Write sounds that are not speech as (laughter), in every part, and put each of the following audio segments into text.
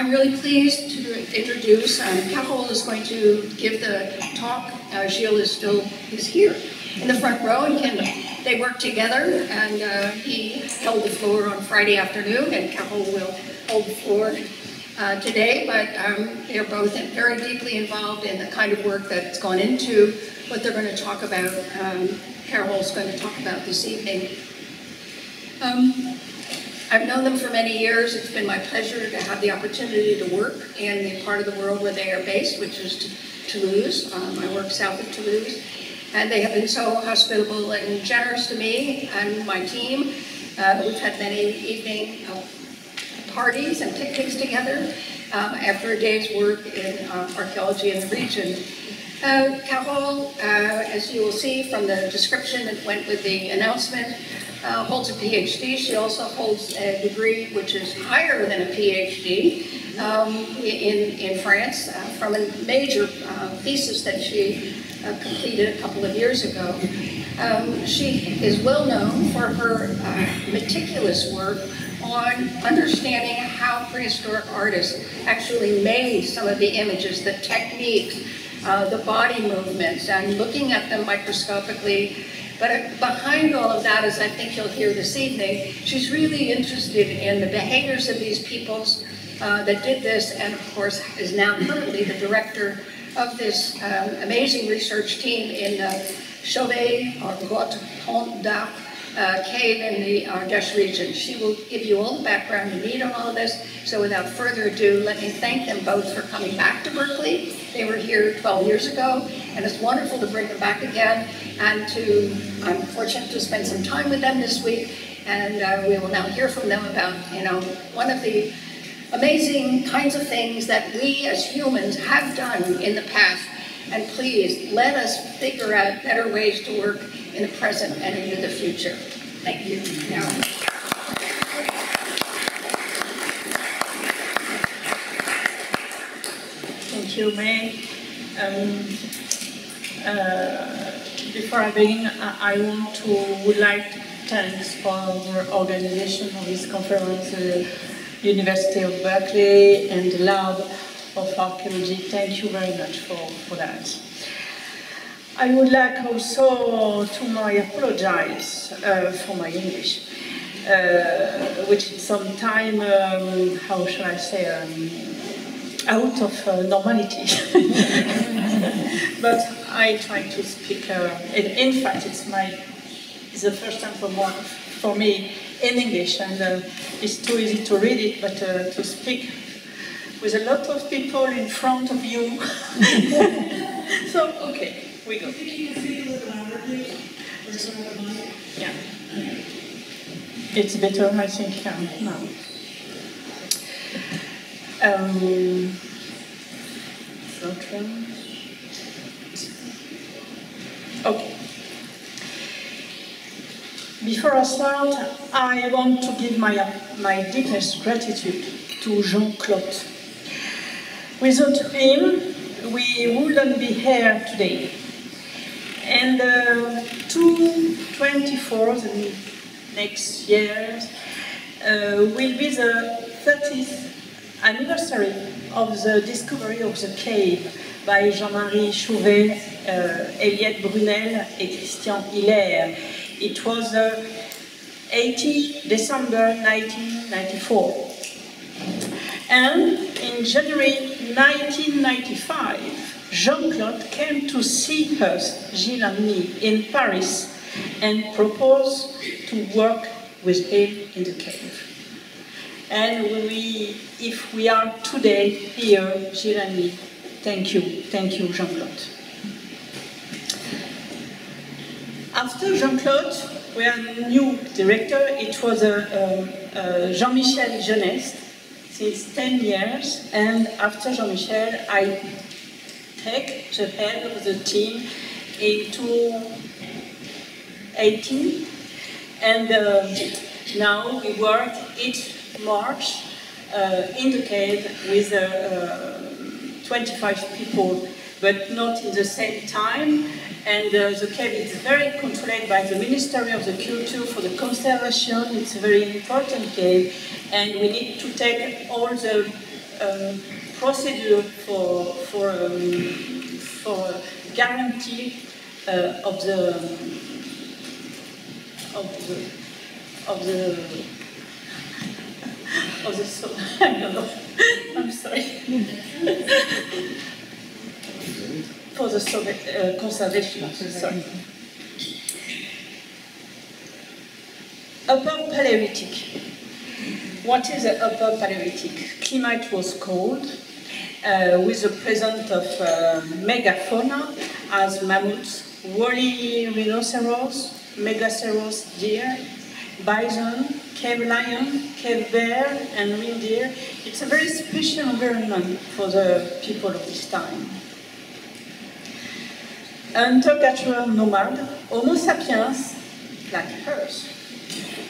I'm really pleased to introduce, um, Carol is going to give the talk. Uh, Gilles is still is here in the front row and can, they work together and uh, he held the floor on Friday afternoon and Carol will hold the floor uh, today, but um, they're both very deeply involved in the kind of work that's gone into what they're going to talk about, um, Carol's going to talk about this evening. Um, I've known them for many years. It's been my pleasure to have the opportunity to work in the part of the world where they are based, which is Toulouse. Um, I work south of Toulouse. And they have been so hospitable and generous to me and my team. Uh, we've had many evening uh, parties and picnics together um, after a day's work in uh, archaeology in the region. Uh, Carol, uh, as you will see from the description that went with the announcement, uh, holds a PhD. She also holds a degree which is higher than a PhD um, in, in France uh, from a major uh, thesis that she uh, completed a couple of years ago. Um, she is well known for her uh, meticulous work on understanding how prehistoric artists actually made some of the images, the techniques, uh, the body movements, and looking at them microscopically but behind all of that, as I think you'll hear this evening, she's really interested in the behaviors of these peoples uh, that did this, and of course is now currently the director of this um, amazing research team in uh, Chauvet or Grotte Pont d'Arc uh, cave in the Ardèche region. She will give you all the background you need on all of this. So without further ado, let me thank them both for coming back to Berkeley. They were here 12 years ago, and it's wonderful to bring them back again and to, I'm fortunate to spend some time with them this week, and uh, we will now hear from them about, you know, one of the amazing kinds of things that we as humans have done in the past. And please, let us figure out better ways to work in the present and into the future. Thank you. Thank you, Meg. Um, uh, before I begin, I, want to would like to thank for our organization of this conference, uh, University of Berkeley and the Lab of Archaeology. Thank you very much for, for that. I would like also to my apologize uh, for my English, uh, which is sometimes, um, how shall I say, um, out of uh, normality. (laughs) but I try to speak, uh, in, in, fact, it's my, it's the first time for, more, for me in English, and uh, it's too easy to read it, but uh, to speak with a lot of people in front of you. (laughs) so, okay we go. Yeah. It's better, I think, um, now. Um, okay. Before I start, I want to give my, my deepest gratitude to Jean-Claude. Without him, we wouldn't be here today. And uh, 224, the next year, uh, will be the 30th anniversary of the discovery of the cave by Jean-Marie Chauvet, uh, Eliette Brunel, and Christian Hilaire. It was uh, 18 December 1994. And in January 1995, Jean-Claude came to see us, Gilles and me, in Paris and proposed to work with him in the cave. And we, if we are today here, Gilles and me, thank you, thank you, Jean-Claude. After Jean-Claude, we had a new director. It was uh, uh, uh, Jean-Michel Genest, since 10 years. And after Jean-Michel, I take the head of the team in 2018. And uh, now we work each March uh, in the cave with uh, uh 25 people, but not in the same time. And uh, the cave is very controlled by the Ministry of the Culture for the conservation. It's a very important cave, and we need to take all the um, procedure for, for, um, for guarantee uh, of the of the of the (laughs) of the so. (laughs) I'm sorry. (laughs) for the uh, conservation. Sorry. Upper Paleolithic. What is the Upper Paleolithic? Climate was cold, uh, with the presence of uh, megafauna as mammoths, woolly rhinoceros, megaceros deer, bison, cave lion, cave bear, and reindeer. It's a very special environment for the people of this time. Hunter-gatherer nomad, Homo sapiens, like us,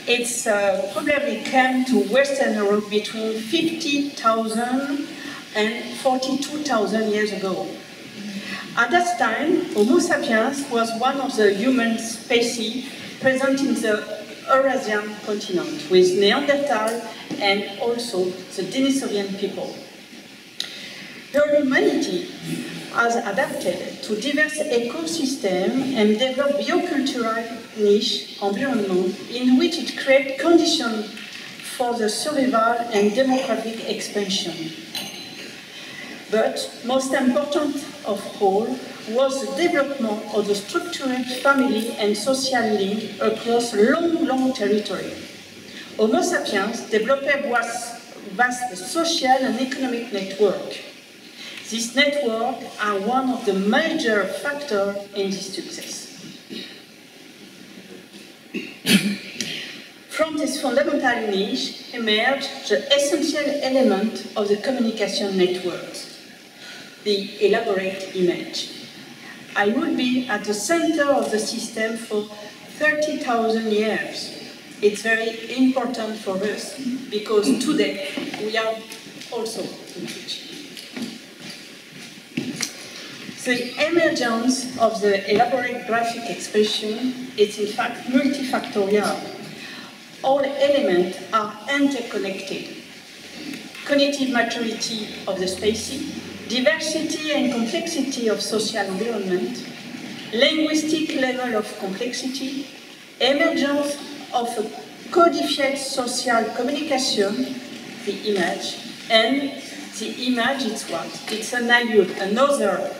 it's uh, probably came to Western Europe between 50,000 and 42,000 years ago. At that time, Homo sapiens was one of the human species present in the Eurasian continent, with Neanderthal and also the Denisovans people. Humanity has adapted to diverse ecosystems and developed biocultural niche environment in which it creates conditions for the survival and demographic expansion. But most important of all was the development of the structured family and social link across long, long territory. Homo sapiens developed vast social and economic network. These networks are one of the major factors in this success. (coughs) From this fundamental niche emerged the essential element of the communication networks the elaborate image. I will be at the center of the system for 30,000 years. It's very important for us because today we are also in teaching. The emergence of the elaborate graphic expression is in fact multifactorial. All elements are interconnected. Cognitive maturity of the species, diversity and complexity of social environment, linguistic level of complexity, emergence of a codified social communication, the image, and the image is what? It's an ayud, another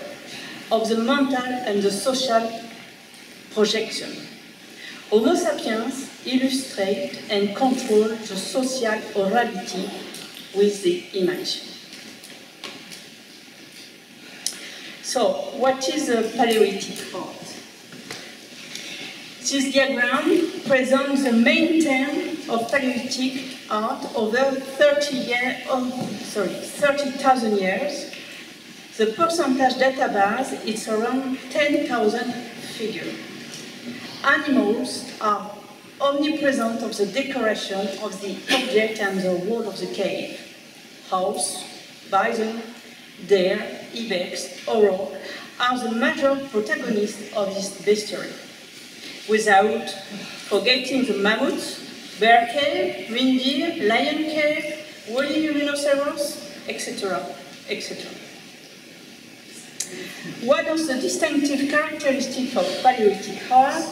of the mental and the social projection. Homo sapiens illustrate and control the social orality with the image. So, what is a Paleolithic art? This diagram presents the main term of Paleolithic art over 30 years, oh, sorry, 30,000 years. The percentage database is around 10,000 figures. Animals are omnipresent of the decoration of the object and the wall of the cave. House, bison, deer, ibex, oro are the major protagonists of this bestiary. Without forgetting the mammoth, bear cave, reindeer, lion cave, woolly rhinoceros, etc., etc. One of the distinctive characteristics of Paleolithic art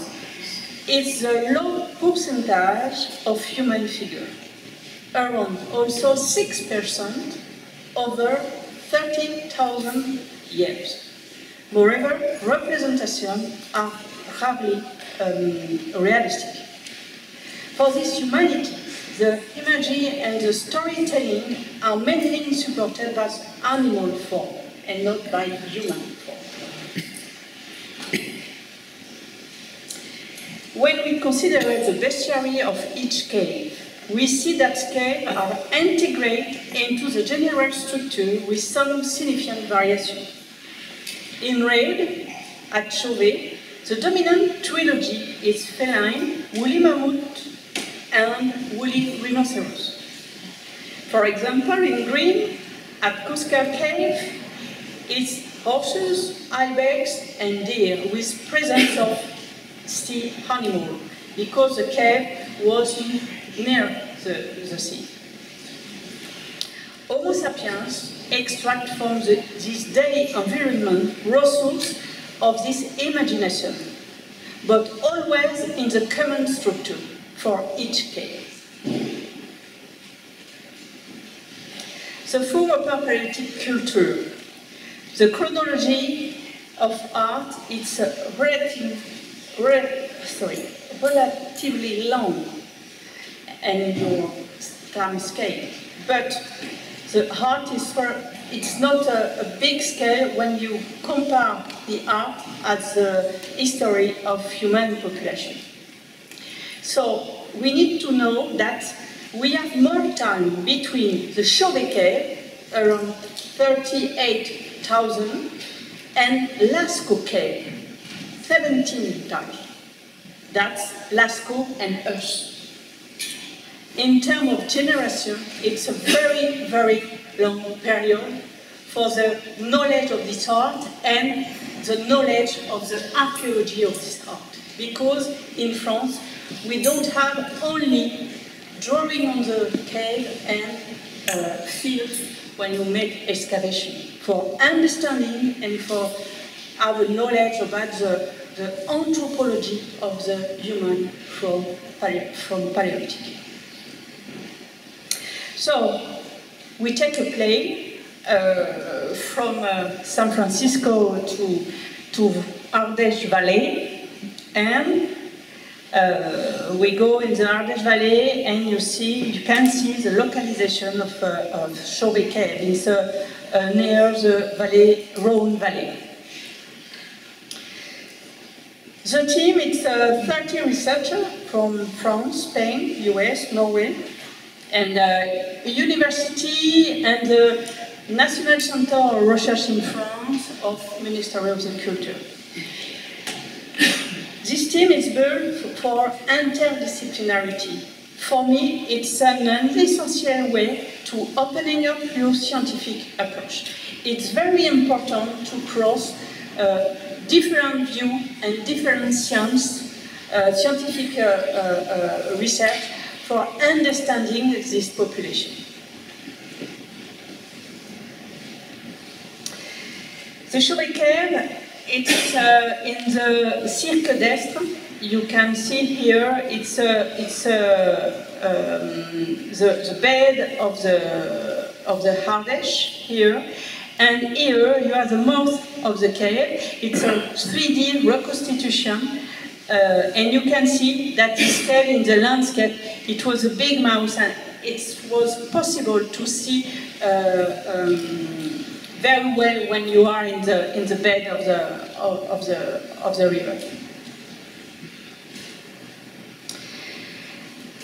is the low percentage of human figure, around also 6% over 13,000 years. Moreover, representations are rarely um, realistic. For this humanity, the imagery and the storytelling are mainly supported by animal form and not by human form. When we consider the bestiary of each cave, we see that scales are integrated into the general structure with some significant variation. In red, at Chauvet, the dominant trilogy is feline, woolly mammoth, and woolly rhinoceros. For example, in green, at Cosquer Cave, it's horses, ibex, and deer with presence of sea animal, because the cave was near the, the sea. Homo sapiens extract from the, this daily environment resources of this imagination, but always in the common structure for each case. The form of apoperatic culture. The chronology of art is relative, re, sorry, relatively long and your time scale. But the art is for, it's not a, a, big scale when you compare the art as the history of human population. So we need to know that we have more time between the Chauvet around 38,000, and Lascaux cave, 17 times. That's Lascaux and us. In terms of generation, it's a very, very long period for the knowledge of this art and the knowledge of the archaeology of this art. Because in France, we don't have only drawing on the cave and uh, field when you make excavation. For understanding and for our knowledge about the, the anthropology of the human from, from Paleolithic. So, we take a plane uh, from uh, San Francisco to, to Ardèche Valley and uh, we go in the Ardèche Valley and you see, you can see the localization of, uh, of Cave. It's uh, uh, near the valley, Rhone Valley. The team is uh, 30 researchers from France, Spain, US, Norway, and uh, university and the National Center of Research in France of Ministry of the Culture. This team is built for interdisciplinarity. For me, it's an essential way to opening up your scientific approach. It's very important to cross uh, different view and different science, uh, scientific uh, uh, uh research for understanding this population. The Chauvet it's uh, in the Cirque d'Estre. You can see here, it's, uh, it's uh, um, the, the bed of the, of the Ardèche here. And here you have the mouth of the cave. It's a 3D reconstitution. Uh, and you can see that this cave in the landscape, it was a big mouth and it was possible to see uh, um, very well when you are in the in the bed of the of, of the of the river.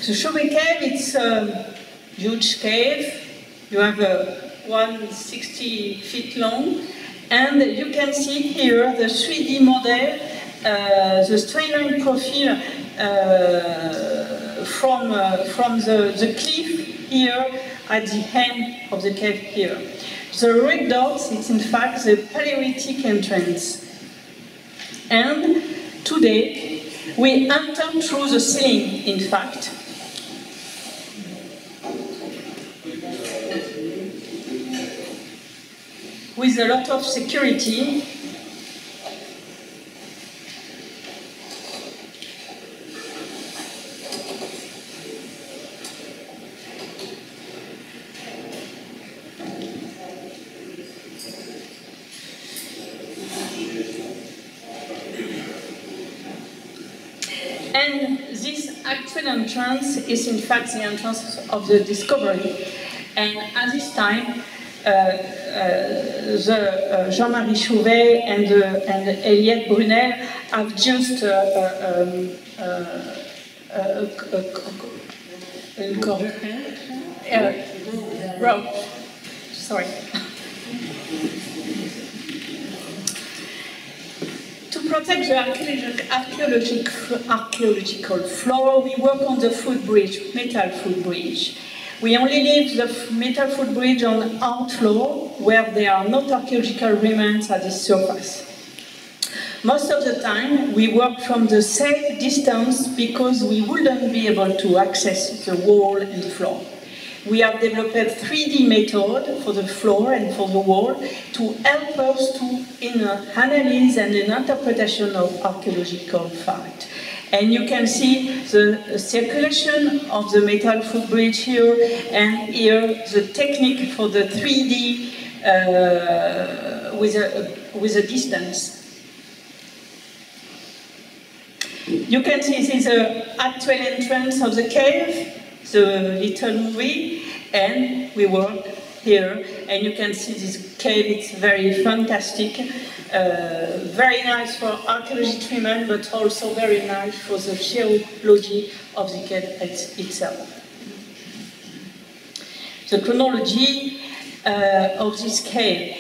The Chauvet cave, it's a huge cave. You have a 160 feet long, and you can see here the 3D model, the straight profile uh, from uh, from the the cliff here at the end of the cave here. The red dots is in fact the Paleolithic entrance. And today we enter through the ceiling, in fact. With a lot of security entrance is in fact the entrance of the discovery. And at this time, uh, uh, the uh, Jean-Marie Chauvet and, uh, and Eliette Brunel have just uh, uh, um, uh, uh, sorry. Protect the archaeological, archaeological flora, we work on the footbridge, metal footbridge. We only leave the metal footbridge on art floor where there are not archaeological remains at the surface. Most of the time, we work from the safe distance because we wouldn't be able to access the wall and the floor. We have developed a 3D method for the floor and for the wall to help us to in analysis and an interpretation of archaeological fact. And you can see the circulation of the metal footbridge here, and here the technique for the 3D uh, with, a, with a distance. You can see this is the actual entrance of the cave, the little movie, and we work here, and you can see this cave, it's very fantastic, uh, very nice for archaeology treatment, but also very nice for the geology of the cave itself. The chronology uh, of this cave,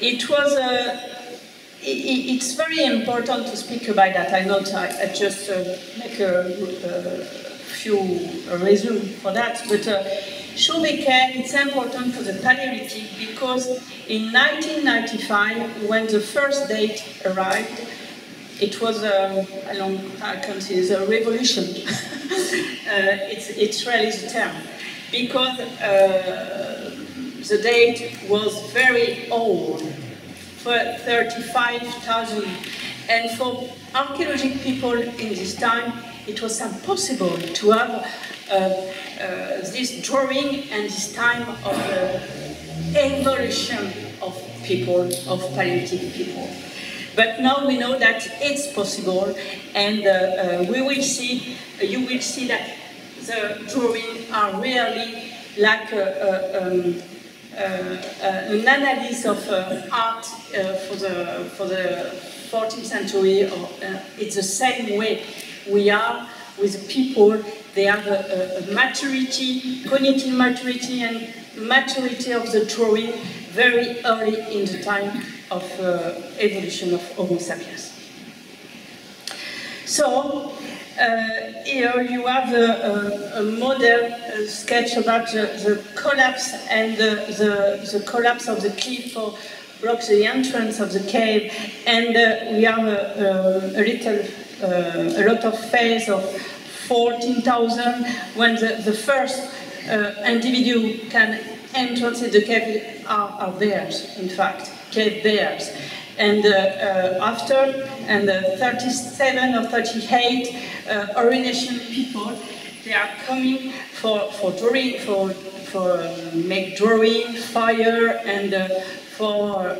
it was a it's very important to speak about that. I know I, I just uh, make a, a few resume for that, but uh, Chauvet-Cave, it's important for the Paleolithic because in 1995, when the first date arrived, it was a, I don't, I can say it's a revolution. (laughs) uh, it's, it's really the term. Because uh, the date was very old, for 35,000. And for archaeological people in this time, it was impossible to have uh, uh, this drawing and this time of uh, evolution of people, of Paleolithic people. But now we know that it's possible, and uh, uh, we will see, you will see that the drawings are really like um, uh, uh, an analysis of uh, art for the for the 14th century. Or, it's the same way we are with people. They have a, a, a maturity, cognitive maturity, and maturity of the drawing very early in the time of uh, evolution of Homo sapiens. So, uh, here you have a, a, a model a sketch about the, the collapse and the, the, the, collapse of the cliff or blocks the entrance of the cave. And uh, we have a, little, a lot of phase of 14,000 when the, the first uh, individual can enter the cave are, are bears, in fact, cave bears. And uh, uh, after, and 37 or 38 uh, Aurignacian people, they are coming for, for drawing, for, for um, make drawing, fire, and uh, for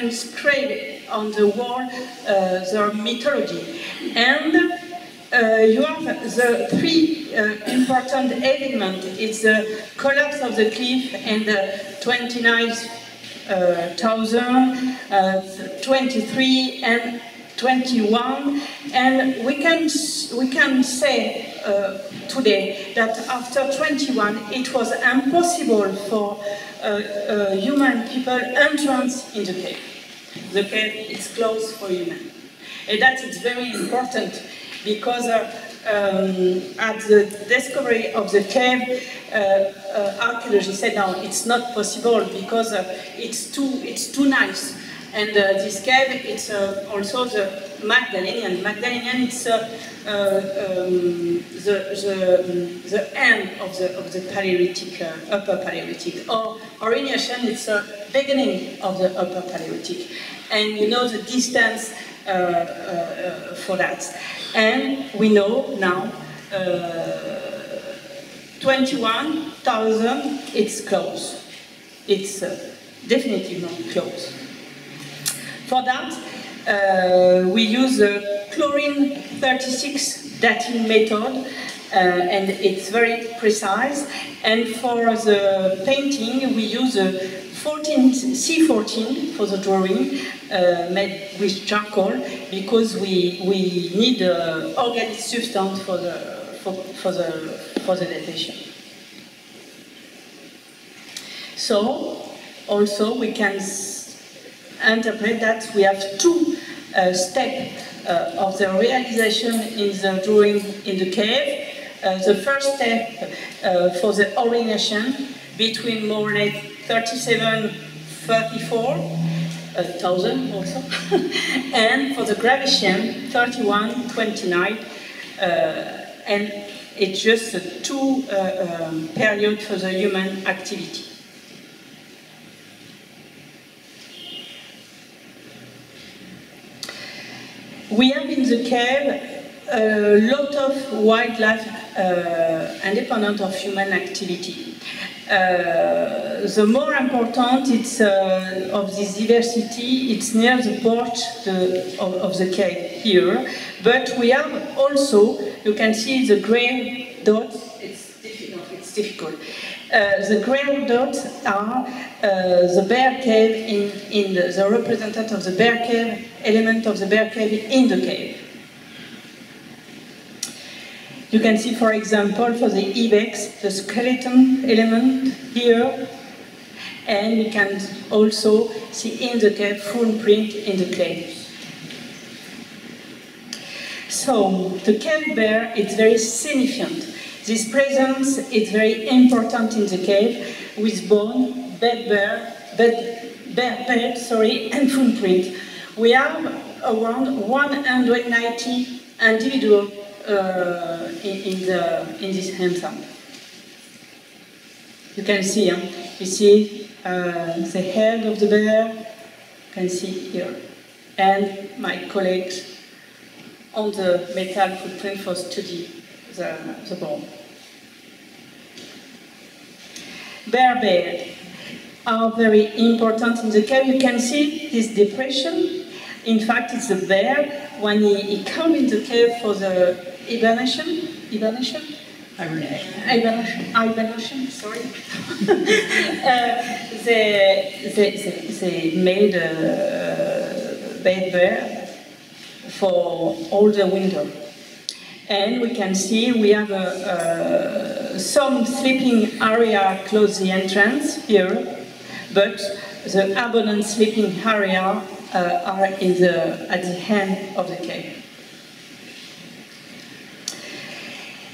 inscribe on the wall uh, their mythology. And uh, you have the three uh, important elements. It's the collapse of the cliff and the 29,000, uh, 23, and 21, and we can, we can say uh, today that after 21 it was impossible for uh, human people entrance in the cave. The cave is closed for human. And that is very important because uh, um, at the discovery of the cave, uh, uh, archaeologists said no, it's not possible because uh, it's too it's too nice and uh, this cave, it's uh, also the Magdalenian. Magdalenian, it's uh, um, the, the, the end of the, of the Paleolithic, Upper Paleolithic. Or Aurignacian, it's the beginning of the Upper Paleolithic. And you know the distance uh, uh, for that. And we know now uh, 21,000, it's close. It's definitely not close. For that, uh, we use a chlorine 36 dating method, uh, and it's very precise. And for the painting, we use a 14, C14 for the drawing, uh, made with charcoal, because we, we need uh, organic substance for the, for, for the, for the datation. So, also we can interpret that we have two uh, steps uh, of the realization in the drawing in the cave. Uh, the first step uh, for the Aurignacian between more or less 37, 34, uh, thousand also, (laughs) and for the Gravettian 31, 29, uh, and it's just a two uh, um, period for the human activity. We have in the cave a lot of wildlife uh, independent of human activity. Uh, the more important it's uh, of this diversity, it's near the porch the, of, of, the cave here. But we have also, you can see the grey dots, it's difficult. It's difficult. Uh, the grey dots are uh, the bear cave in, in the, the representative of the bear cave, element of the bear cave in the cave. You can see, for example, for the ibex, the skeleton element here, and you can also see in the cave footprint in the clay. So, the cave bear is very significant. This presence is very important in the cave, with bone, bed bear, bed, bed, sorry, and footprint. We have around 190 individuals uh, in, in, the, in this handsome. You can see, huh? you see uh, the head of the bear, you can see here, and my colleagues on the metal footprint for study the, the bone. Bear bed are very important in the cave. You can see this depression. In fact, it's a bear when he, he comes in the cave for the hibernation, hibernation, hibernation, hibernation, sorry. (laughs) uh, they, they, they, they made a bed there for all the winter. And we can see we have a, some sleeping area close the entrance here, but the abundant sleeping area uh, are in the, at the end of the cave.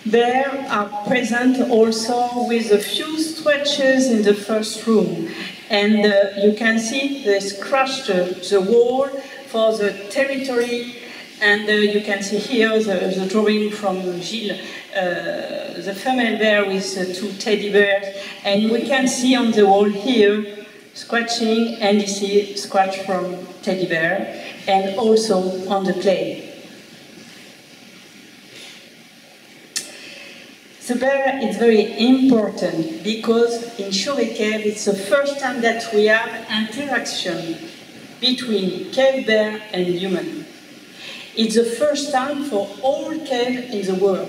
There are present also with a few stretches in the first room. And uh, you can see they scratched the wall for the territory. And uh, you can see here the, the drawing from Gilles, uh, the female bear with the two teddy bears. And we can see on the wall here scratching and you see scratch from teddy bear and also on the clay. The bear is very important because in Chauvet Cave it's the first time that we have interaction between cave bear and human. It's the first time for all cave in the world.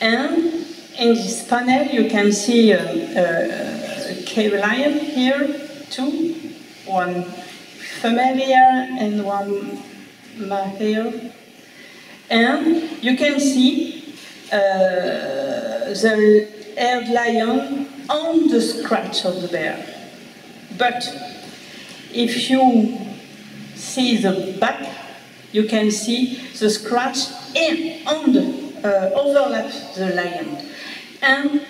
And in this panel you can see a, cave lion here, two, one here and one male. And you can see uh, the haired lion on the scratch of the bear. But if you see the back, you can see the scratch on the, uh, overlaps the lion. And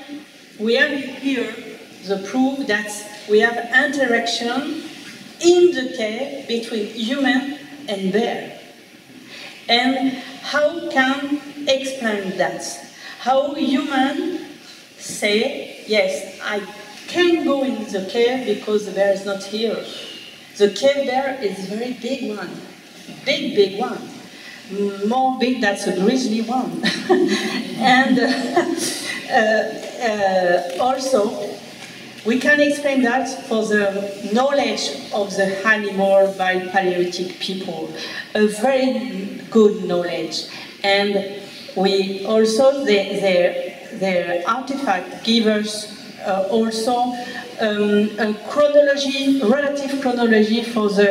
we have here the proof that we have interaction in the cave between human and bear. And how can explain that? How human say, yes, I can go in the cave because the bear is not here. The cave bear is a very big one, big, big one. More big than a grizzly one. (laughs) and (laughs) uh, uh, also, we can explain that for the knowledge of the animal by Paleolithic people, a very good knowledge. And we also, the, their, their artifact give us uh, also um, a chronology, relative chronology for the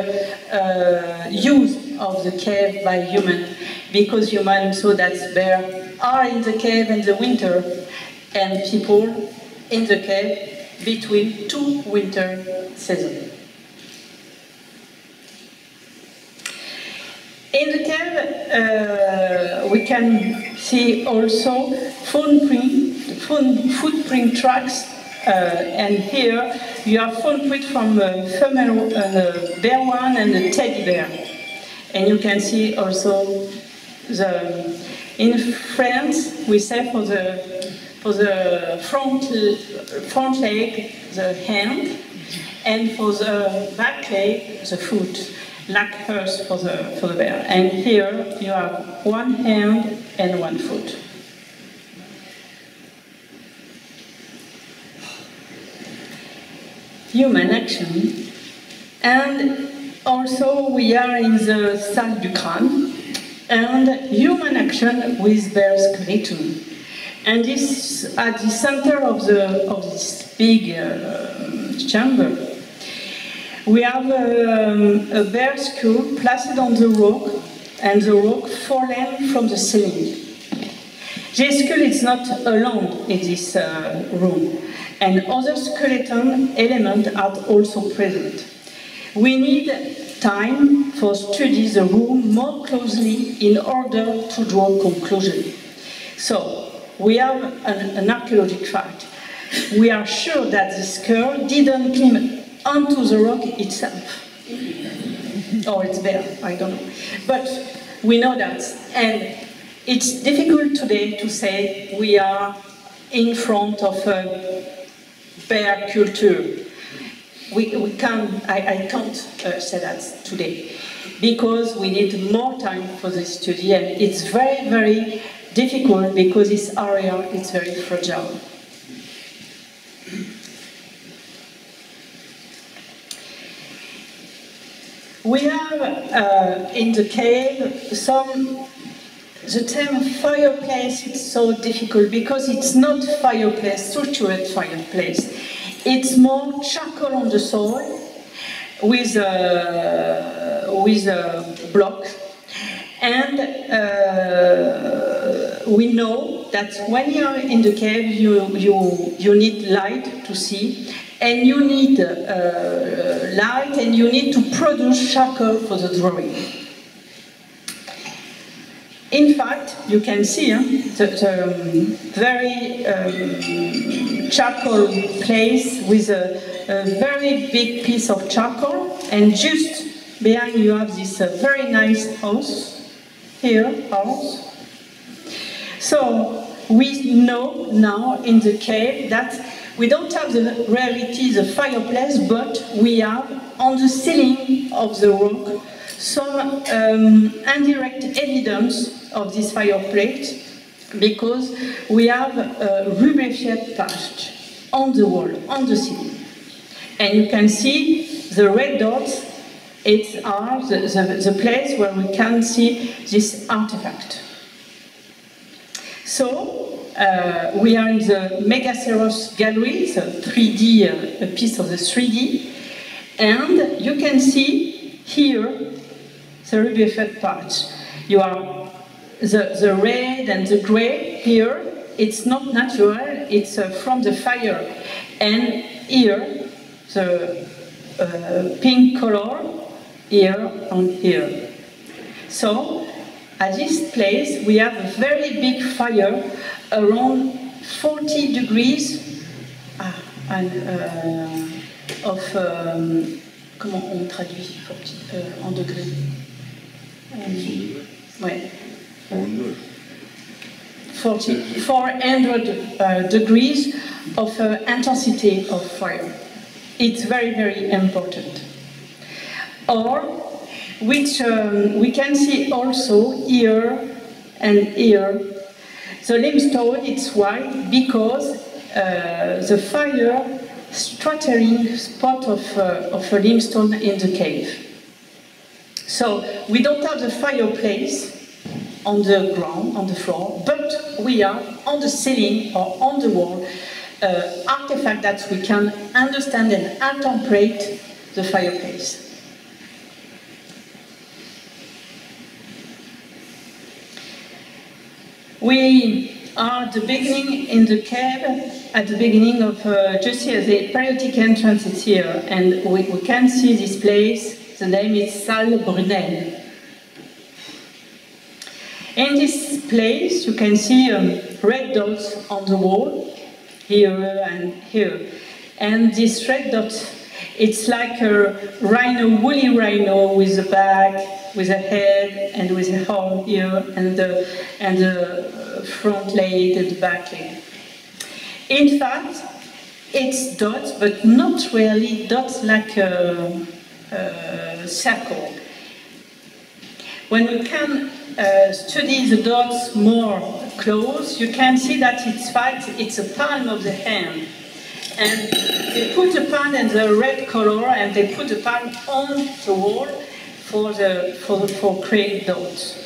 uh, use of the cave by humans, because human saw that bear are in the cave in the winter, and people in the cave between two winter seasons. In the cave, uh, we can see also footprint, footprint tracks, and here you have footprint from the female uh, bear one and the teddy bear. And you can see also the In France, we say for the for the front front leg the hand, and for the back leg the foot, like hers for the for the bear. And here you have one hand and one foot. Human action, and also we are in the salle du crâne, and human action with bear skeleton. And this at the center of the of this big uh, chamber. We have um, a bear skull placed on the rock, and the rock fallen from the ceiling. This skull is not alone in this uh, room, and other skeleton elements are also present. We need time for study the room more closely in order to draw conclusion. So, we have an, an archaeological fact. We are sure that the skull didn't climb onto the rock itself. or it's there, I don't know. But we know that. And it's difficult today to say we are in front of a bear culture. We, we can, I, I can't uh, say that today because we need more time for this study and it's very, very difficult because this area is very fragile. We have uh, in the cave some, the term fireplace is so difficult because it's not fireplace, structured fireplace. It's more charcoal on the soil with a, with a block. And uh, we know that when you're in the cave, you, you, you need light to see and you need uh, light and you need to produce charcoal for the drawing. In fact, you can see the um, very um, charcoal place with a, a, very big piece of charcoal and just behind you have this uh, very nice house, here, house. So we know now in the cave that we don't have the reality, the fireplace, but we have on the ceiling of the rock some um, indirect evidence of this fireplace because we have a rubrified patch on the wall, on the ceiling. And you can see the red dots, it's are the, the, the place where we can see this artifact. So, uh, we are in the Megaceros gallery, the 3D, uh, a piece of the 3D, and you can see here the ruby part. You are the, the red and the gray here, it's not natural, it's uh, from the fire. And here, the uh, pink color, here and here. So, at this place, we have a very big fire around 40 degrees ah, and, uh, of, um, comment on traduit 40, uh, en degrés um, ouais. 40, 400 uh, degrees of uh, intensity of fire. It's very, very important. Or, which um, we can see also here and here the limestone it's white because uh, the fire scattering spot of, uh, of a limestone in the cave. So we don't have the fireplace on the ground, on the floor, but we are on the ceiling or on the wall, uh, artifact that we can understand and interpret the fireplace. We are at the beginning in the cave, at the beginning of, uh, just here, the periodic entrance is here, and we, we can see this place, the name is Salle Brunel. In this place, you can see um, red dots on the wall, here and here. And these red dots It's like a rhino, woolly rhino with a back, with a head, and with a horn here, and the, and the front leg and the back leg. In fact, it's dots, but not really dots like a, a circle. When we can uh, study the dots more close, you can see that it's fact it's a palm of the hand. And they put a palm in the red color and they put a palm on the wall for the for for create dots.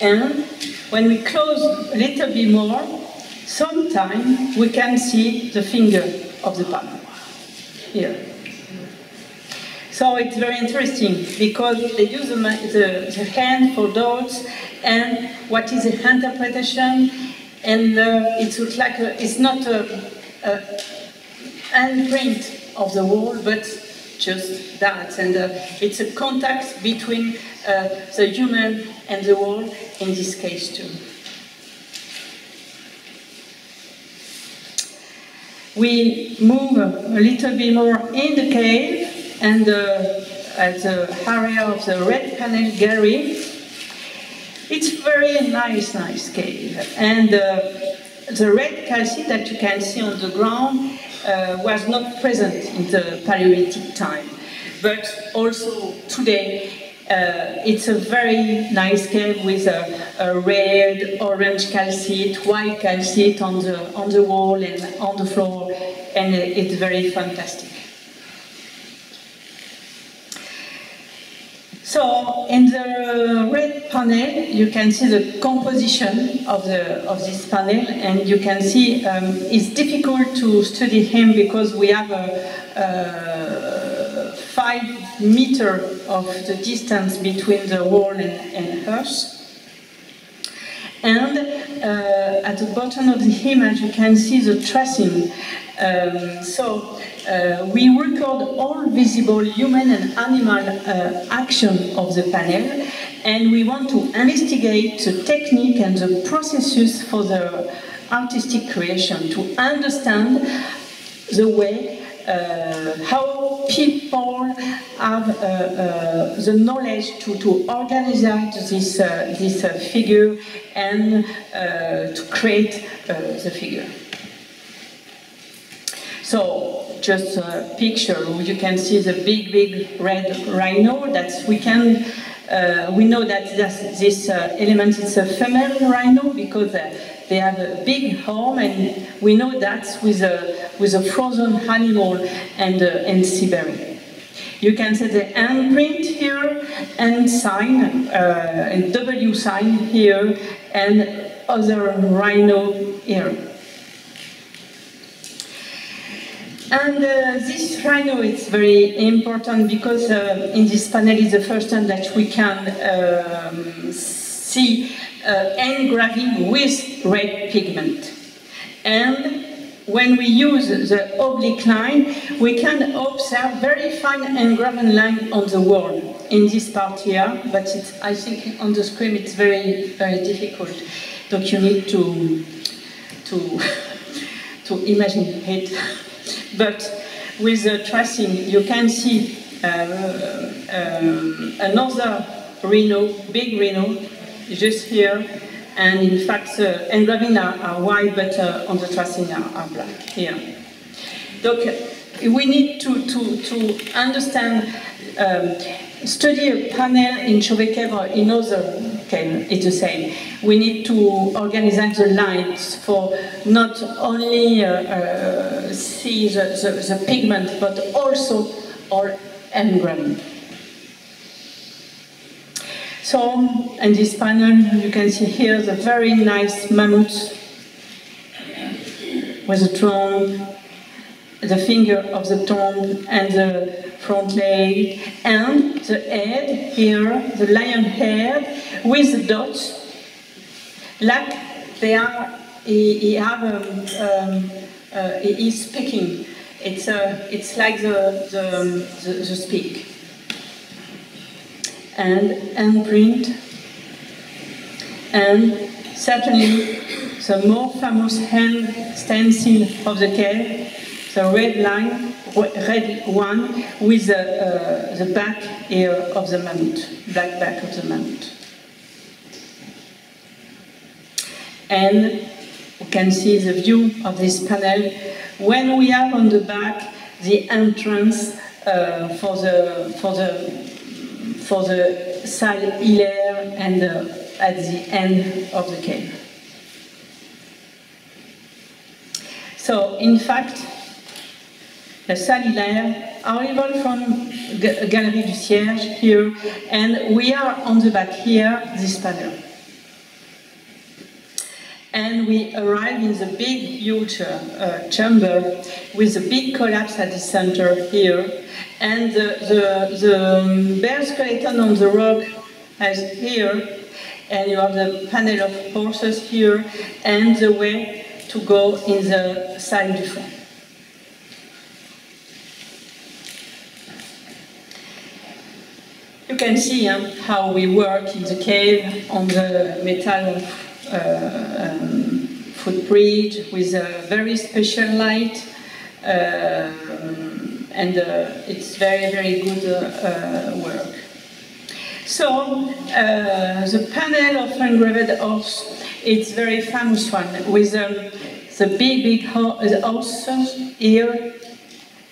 And when we close a little bit more, sometimes we can see the finger of the palm here. So it's very interesting because they use the, the, the hand for dots and what is the interpretation and uh, it looks like a, it's not a, a handprint of the wall but just that and uh, it's a contact between uh, the human and the wall in this case too. We move a little bit more in the cave and uh, at the area of the red panel gallery. It's very nice, nice cave. And uh, the red calcite that you can see on the ground uh, was not present in the Paleolithic time. But also today, uh, it's a very nice cave with a, a, red, orange calcite, white calcite on the, on the wall and on the floor, and it's very fantastic. So in the red panel, you can see the composition of, the, of this panel, and you can see um, it's difficult to study him because we have a, a five meter of the distance between the wall and, and us. And uh, at the bottom of the image, you can see the tracing. Um, so uh, we record all visible human and animal uh, action of the panel, and we want to investigate the technique and the processes for the artistic creation to understand the way uh, how people have uh, uh, the knowledge to, to organize this, this figure and to create the figure. So just a picture, you can see the big, big red rhino that we can, uh, we know that this, this uh, element is a female rhino because uh, they have a big horn and we know that with a, with a frozen animal and, uh, and Siberia. You can see the handprint here and sign, uh, W sign here, and other rhino here. And uh, this rhino is very important because uh, in this panel is the first time that we can um, see uh, engraving with red pigment. And when we use the oblique line, we can observe very fine engraving line on the wall in this part here, but I think on the screen it's very, very difficult. So you need to, to, (laughs) to imagine it. (laughs) But with the tracing, you can see uh, um, another rhino, big rhino, just here, and in fact, uh, engraving are, are white, but uh, on the tracing are, are black here. Donc, we need to, to, to understand, um, study a panel in or in other can it's the same. We need to organize the lines for not only uh, uh, see the, the, the, pigment, but also our engraving. So, in this panel, you can see here the very nice mammoth with a trunk, the finger of the tongue, and the front leg, and the head here, the lion head, with the dots, like they are, he, he have, um, um, uh, he is speaking. It's, uh, it's like the, the, the, the speak. And handprint, and certainly the more famous hand stencil of the cave the red line, red one with the, uh, the back ear of the mammoth, black back of the mammoth. And you can see the view of this panel when we have on the back the entrance uh, for the for the for the salle Hillaire and uh, at the end of the cave. So in fact, salle Hillaire arrival from G Galerie du Cierge here, and we are on the back here, this panel. And we arrive in the big, huge uh, uh, chamber with a big collapse at the center here, and the, the, the um, skeleton on the rock as here, and you have the panel of horses here, and the way to go in the salle du. Can see um, how we work in the cave on the metal uh, um, footbridge with a very special light. Um, and uh, it's very, very good uh, work. So the panel of engraved horse, it's very famous one with um, the big, big horse here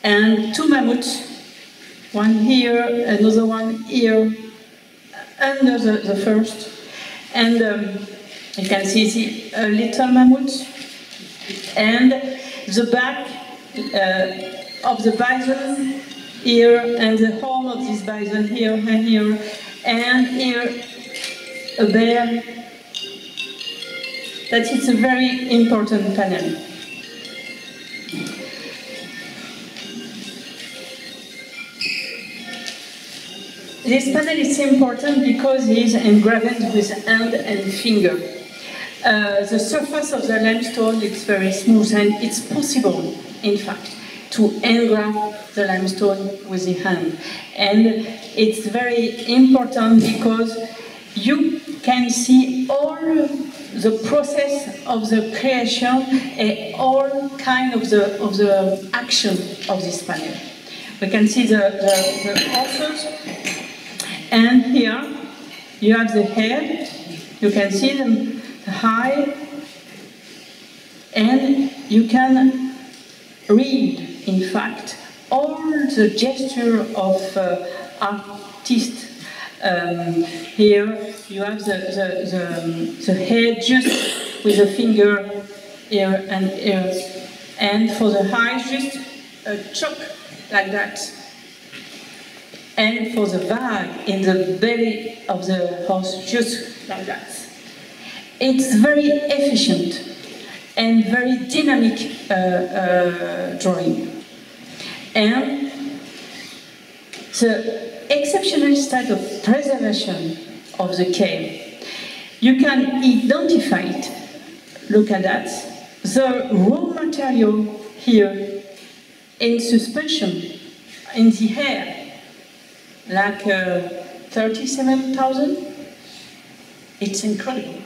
and two mammoths, one here, another one here, under the, the first. And um, you can see the uh, little mammoth and the back uh, of the bison here and the horn of this bison here and here and here a bear. That is a very important panel. This panel is important because it is engraved with hand and finger. Uh, the surface of the limestone is very smooth and it's possible, in fact, to engrave the limestone with the hand. And it's very important because you can see all the process of the creation and all kind of the, of the action of this panel. We can see the, the, the authors and here you have the head, you can see them high and you can read, in fact, all the gesture of uh, artists. Um, here you have the, the, the, the, head just with a finger here and here, and for the eyes just a choke like that. And for the bag in the belly of the horse, just like that. It's very efficient and very dynamic uh, uh, drawing. And the exceptional state of preservation of the cave, you can identify it. Look at that. The raw material here in suspension in the air, like uh, 37,000. It's incredible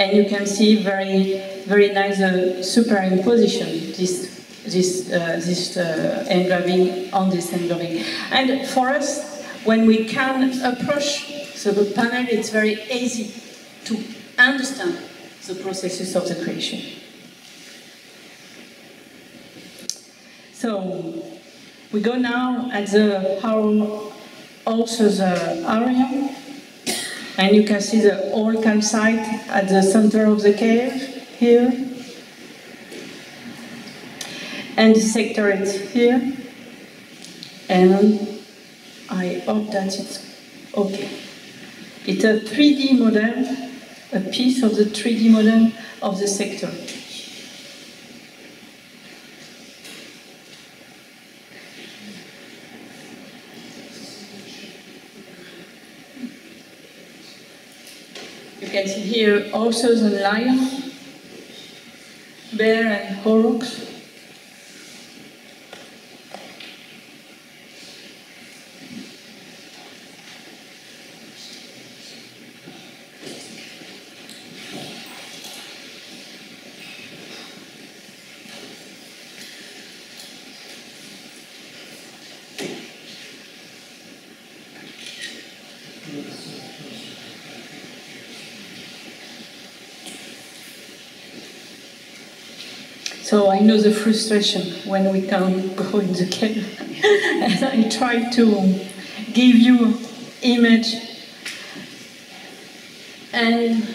and you can see very, very nice uh, superimposition, this, this, uh, this uh, engraving on this engraving. And for us, when we can approach the panel, it's very easy to understand the processes of the creation. So we go now at the how also the area and you can see the old campsite at the center of the cave here. And the sector is here. And I hope that it's okay. It's a 3D model, a piece of the 3D model of the sector. Here also the lion, bear and aurochs. So I know the frustration when we can't go in the cave. and (laughs) I try to give you image and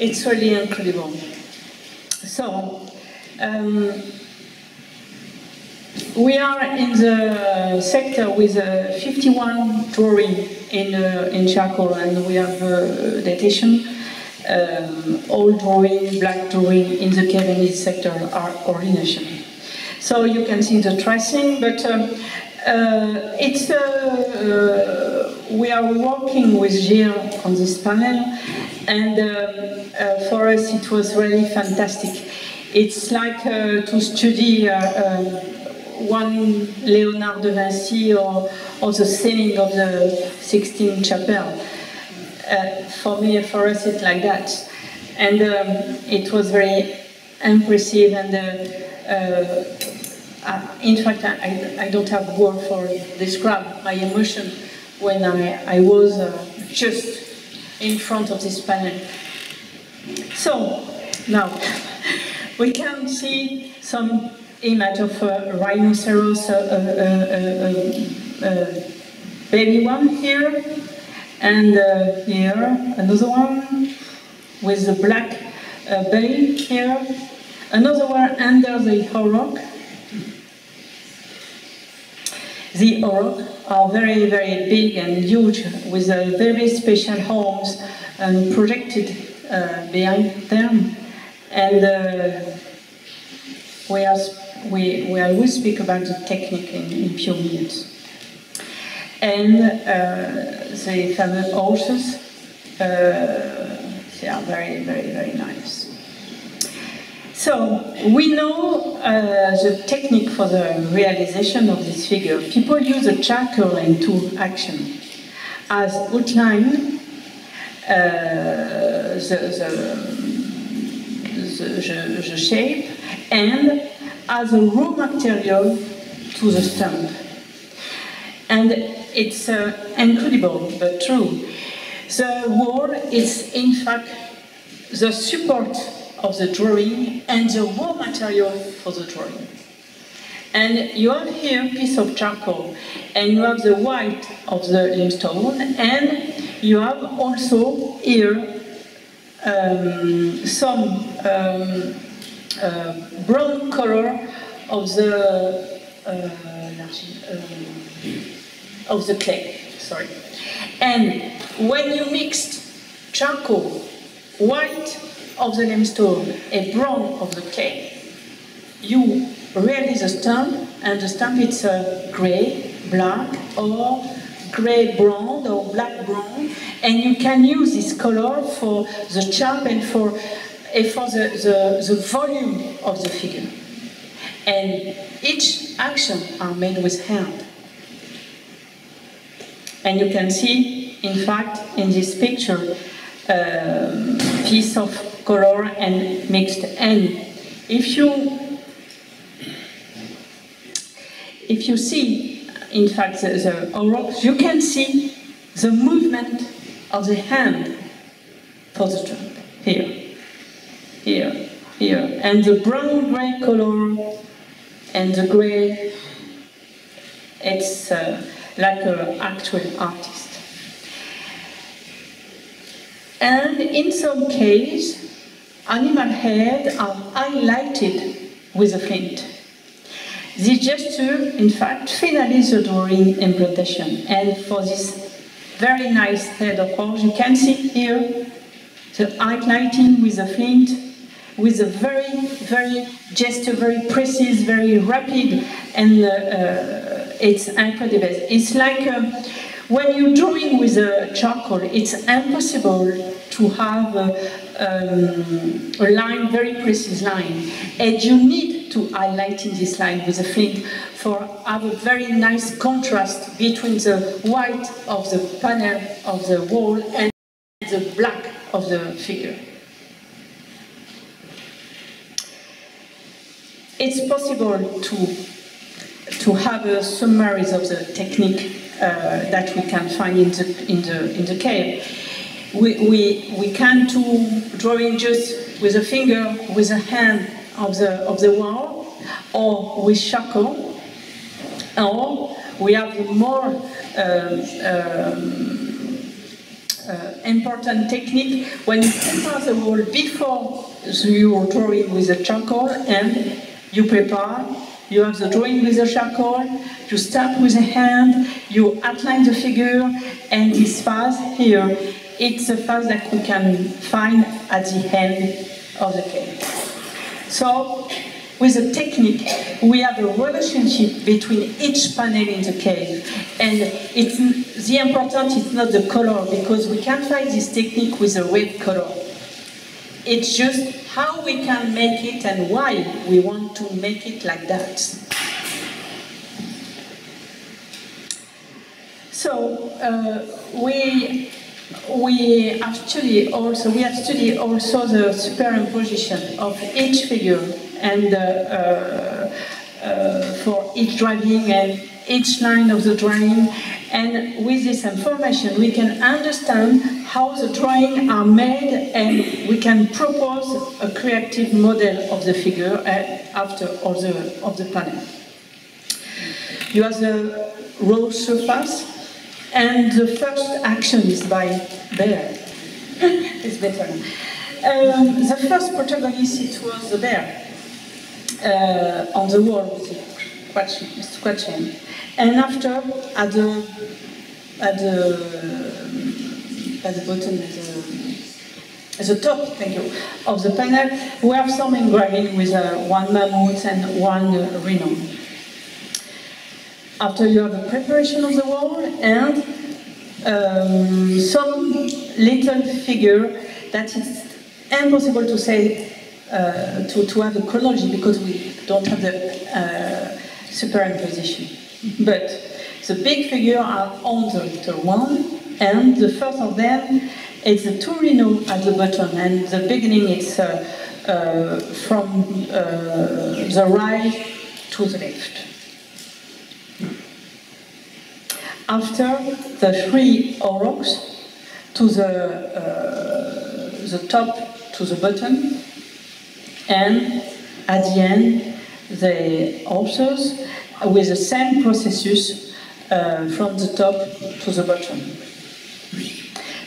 it's really incredible. So, um, we are in the sector with a 51 drawing in, uh, in charcoal and we have uh, datation. Um, all drawing, black drawing in the Cavendish sector are Aurignacian. So you can see the tracing, but um, uh, it's, uh, uh, we are working with Gilles on this panel and um, uh, for us it was really fantastic. It's like to study um, one Leonardo de Vinci or, or the ceiling of the Sixtine Chapel. Uh, for me, for us, it's like that. And um, it was very impressive and uh, uh, in fact, I, I don't have word for describe my emotion when I, I was uh, just in front of this panel. So, now, (laughs) we can see some image of a rhinoceros, a, a, a, baby one here, and uh, here another one with the black uh, belly here, another one under the auroch. The auroch are very, very big and huge with uh, very special homes and projected uh, behind them. And uh, we are we, we always speak about the technique in, in. And uh, the horses, uh, they are very, very, very nice. So, we know uh, the technique for the realization of this figure. People use the charcoal into action as outline uh, the, the, the, the, shape and as a raw material to the stamp. And it's uh, incredible, but true. The wall is in fact the support of the drawing and the raw material for the drawing. And you have here a piece of charcoal, and you have the white of the limestone, and you have also here um, some um, brown color of the uh, uh, of the clay. Sorry. And when you mixed charcoal, white of the limestone, and brown of the clay, you really the stamp, and the stamp it's a gray, black, or gray brown or black brown, and you can use this color for the charm and for for the, the, the volume of the figure. And each action are made with hand. And you can see, in fact, in this picture, um, piece of color and mixed. And if you if you see, in fact, the, the you can see the movement of the hand for the drum here here, here. And the brown gray color and the gray, it's uh, like an actual artist. And in some case, animal heads are highlighted with a flint. This gesture, in fact, finalizes the drawing implantation. And for this very nice head of course, you can see here the highlighting with a flint with a very, very gesture, very precise, very rapid, and uh, uh, it's incredible. It's like um, when you're drawing with a charcoal, it's impossible to have a, um, a line, very precise line, and you need to highlight in this line with a flint for have a very nice contrast between the white of the panel of the wall and the black of the figure. It's possible to to have a summaries of the technique uh, that we can find in the, in the, in the cave. We, we, we can do drawing just with a finger, with a hand of the, of the wall, or with charcoal, or we have more um, um, uh, important technique when you prepare the wall before you are drawing with the charcoal and you prepare you have the drawing with the charcoal, you start with the hand, you outline the figure, and this phase here, it's a phase that we can find at the end of the cave. So, with the technique, we have a relationship between each panel in the cave. And it's, the important is not the color, because we can find this technique with a red color. It's just how we can make it and why we want to make it like that. So uh, we we actually also we have studied also the superimposition of each figure and uh, uh, uh for each drawing and each line of the drawing and with this information we can understand how the drawings are made and we can propose a creative model of the figure uh, after all the, of the panel. You have the raw surface and the first action is by bear. (laughs) it's better. Um, the first protagonist it was the bear uh, on the wall with scratching. And after, at the, at the at the bottom, at the, at the top, thank you, of the panel, we have some engraving with uh, one mammoth and one uh, rhino. After you have the preparation of the wall and um, some little figure that is impossible to say, uh, to, to have a chronology because we don't have the uh, superimposition. But the big figure are on the little one, and the first of them is the Torino at the bottom, and the beginning is uh, uh, from uh, the right to the left. After the three aurochs to the, uh, the top to the bottom, and at the end the authors with the same processes uh, from the top to the bottom.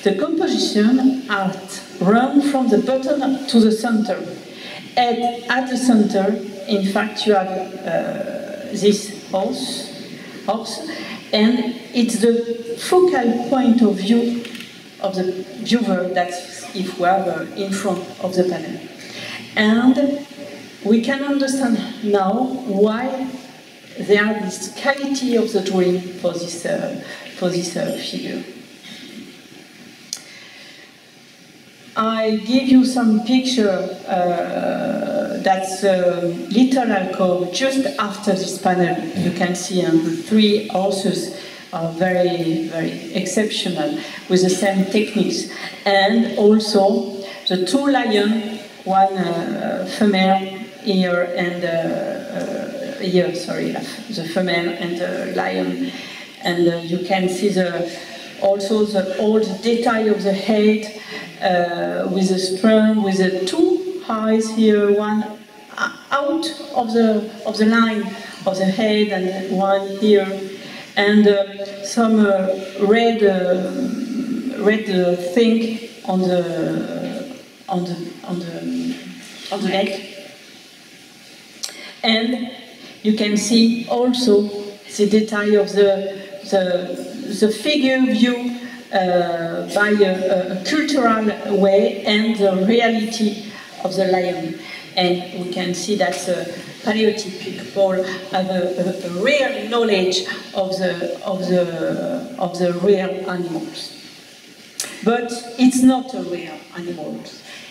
The composition art run from the bottom to the center. And at the center, in fact, you have uh, this horse, horse, and it's the focal point of view of the viewer that if we have uh, in front of the panel. And we can understand now why there is this quality of the drawing for this, uh, for this uh, figure. I give you some picture uh, that's a little alcove just after this panel. You can see um, the three horses are very, very exceptional with the same techniques. And also the two lions, one uh, female here and uh, uh, here, sorry, the female and the lion. And uh, you can see the also the old detail of the head uh, with the strum, with the two eyes here, one out of the of the line of the head and one here, and uh, some uh, red uh, red thing on the on the on the on the neck, and you can see also the detail of the the the figure view uh, by a, a, cultural way and the reality of the lion. And we can see that the Paleolithic people have a, a, a real knowledge of the, of, the, of the real animals. But it's not a real animal.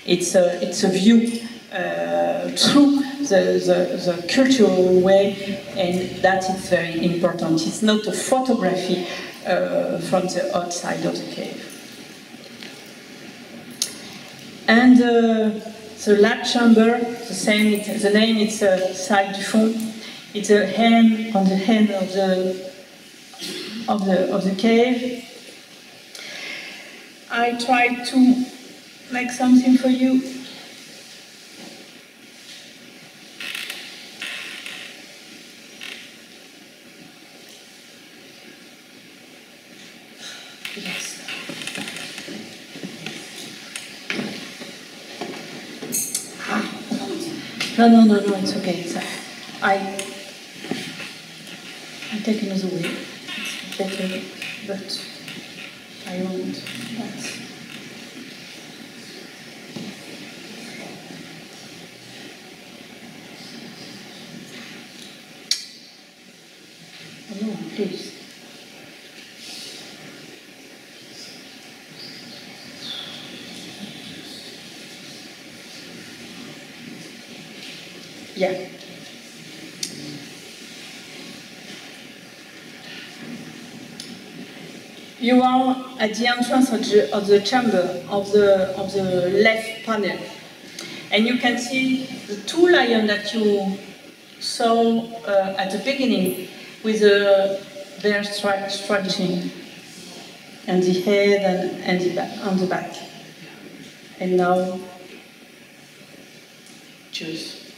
It's a, it's a view through the, the, the, cultural way, and that is very important. It's not a photography uh, from the outside of the cave. And uh, the lab chamber, the same, it, the name is uh, salle du fond. It's a hand on the hand of the of the of the cave. I tried to make something for you. Yes. No, no, no, no, it's okay. It's, I, I take another way. It's better, but I won't. That's, please. Yeah. You are at the entrance of the, of the chamber of the, of the left panel. And you can see the two lions that you saw uh, at the beginning with the, their stretching and the head and, and the back, on the back. And now, choose.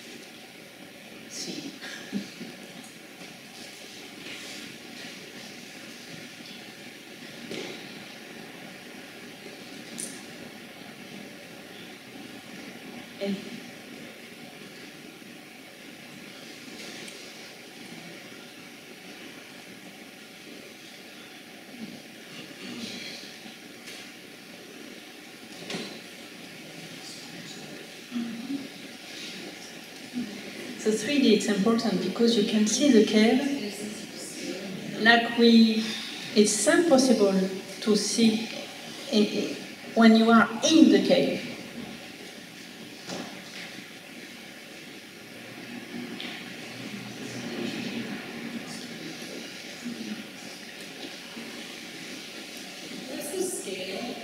3D it's important because you can see the cave like we it's impossible to see in, when you are in the cave. What's the scale?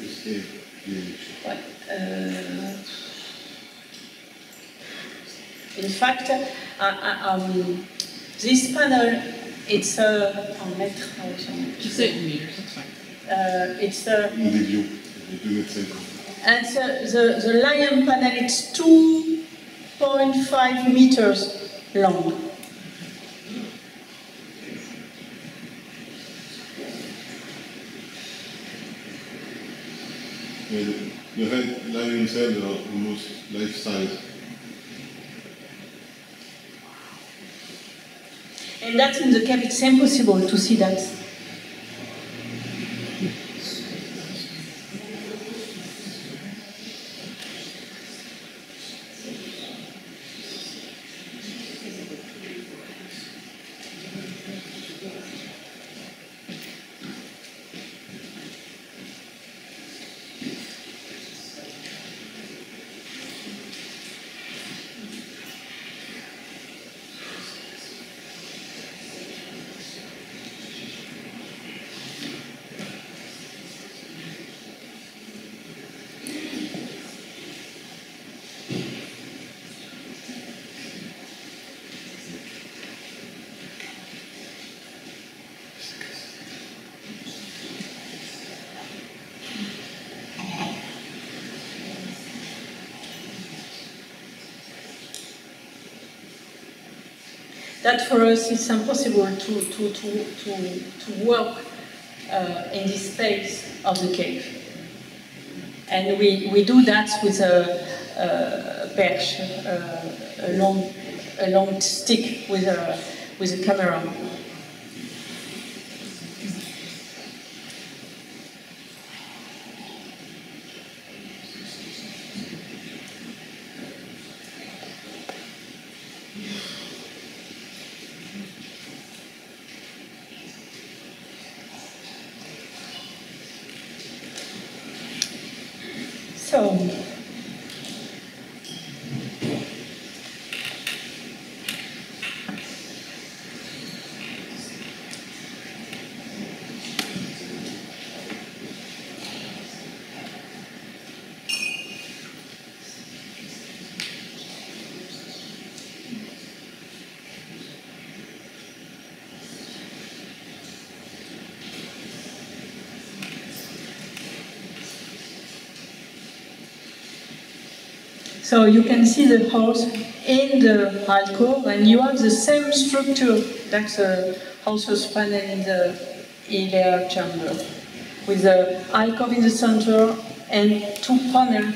Escape village. What, uh, in fact, uh, uh, um, this panel it's a en mètres, how is? Just say it in meters, that's fine. Uh, it's a Des vieux, de 2 mètres 50. And so the, the lion panel is 2.5 meters long. The le, le Red Lion Cell are almost life And that's in the cave, it's impossible to see that. That for us it's impossible to, to, to, to, to work uh, in this space of the cave. And we, we do that with a, a perch, a, a, long, a long stick with a, with a camera. So, So you can see the horse in the alcove, and you have the same structure that's a horse's panel in the Hillaire chamber, with the alcove in the center and two panels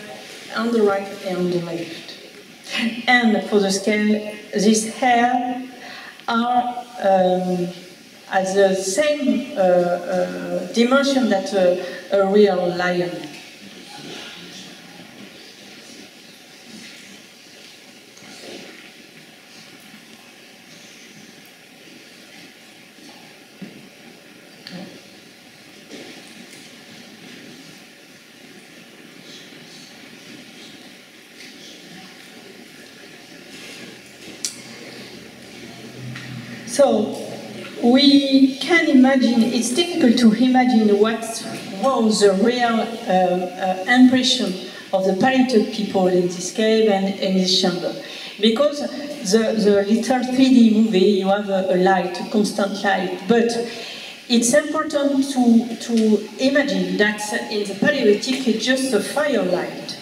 on the right and on the left. And for the scale, these hair are um, at the same uh, uh, dimension that a, a real lion. So we can imagine, it's difficult to imagine what was the real uh, uh, impression of the Paleolithic people in this cave and in this chamber. Because the, the little 3D movie, you have a, a light, a constant light, but it's important to, to imagine that in the Paleolithic it's just a firelight.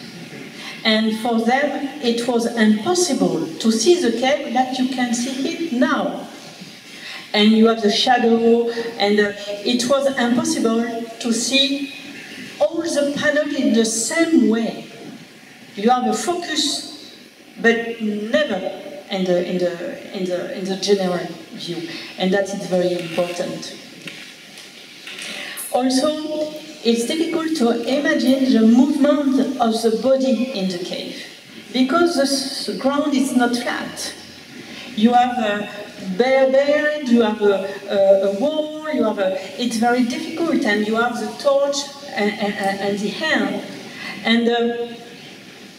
And for them, it was impossible to see the cave that you can see it now and you have the shadow, and uh, it was impossible to see all the panel in the same way. You have a focus, but never in the, in the, in the, in the general view, and that is very important. Also, it's difficult to imagine the movement of the body in the cave, because the ground is not flat. You have a bed, you have a, a, a, wall, you have a, it's very difficult, and you have the torch and, and, and the hand. And uh,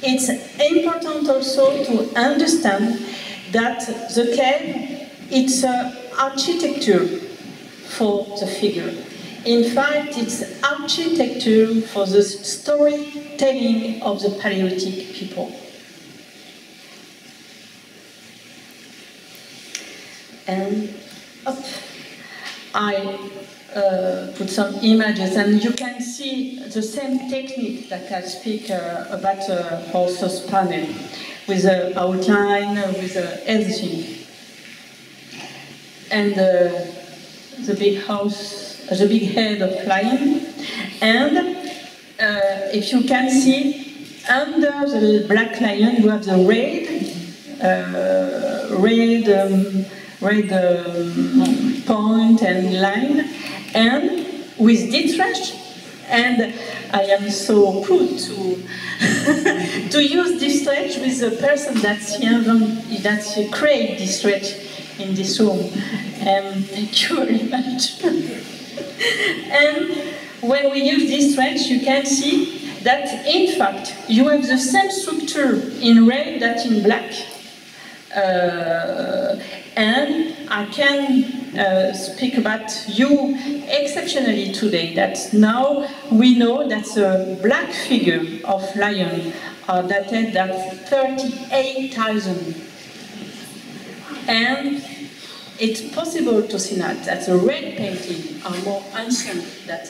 it's important also to understand that the cave, it's uh, architecture for the figure. In fact, it's architecture for the storytelling of the Paleolithic people. And up. I uh, put some images and you can see the same technique that I speak uh, about a horse's panel with the outline, with everything. And uh, the big house, the big head of lion. And uh, if you can see, under the black lion you have the red, uh, red um, red um, point and line, and with DStretch, and I am so proud to (laughs) to use DStretch with the person that's here that create DStretch in this room. Um, thank you very much. (laughs) and when we use DStretch, you can see that in fact you have the same structure in red that in black. Uh, and I can uh, speak about you exceptionally today, that now we know that the black figure of lion are dated at 38,000. And it's possible to see that, that the red painting are more ancient than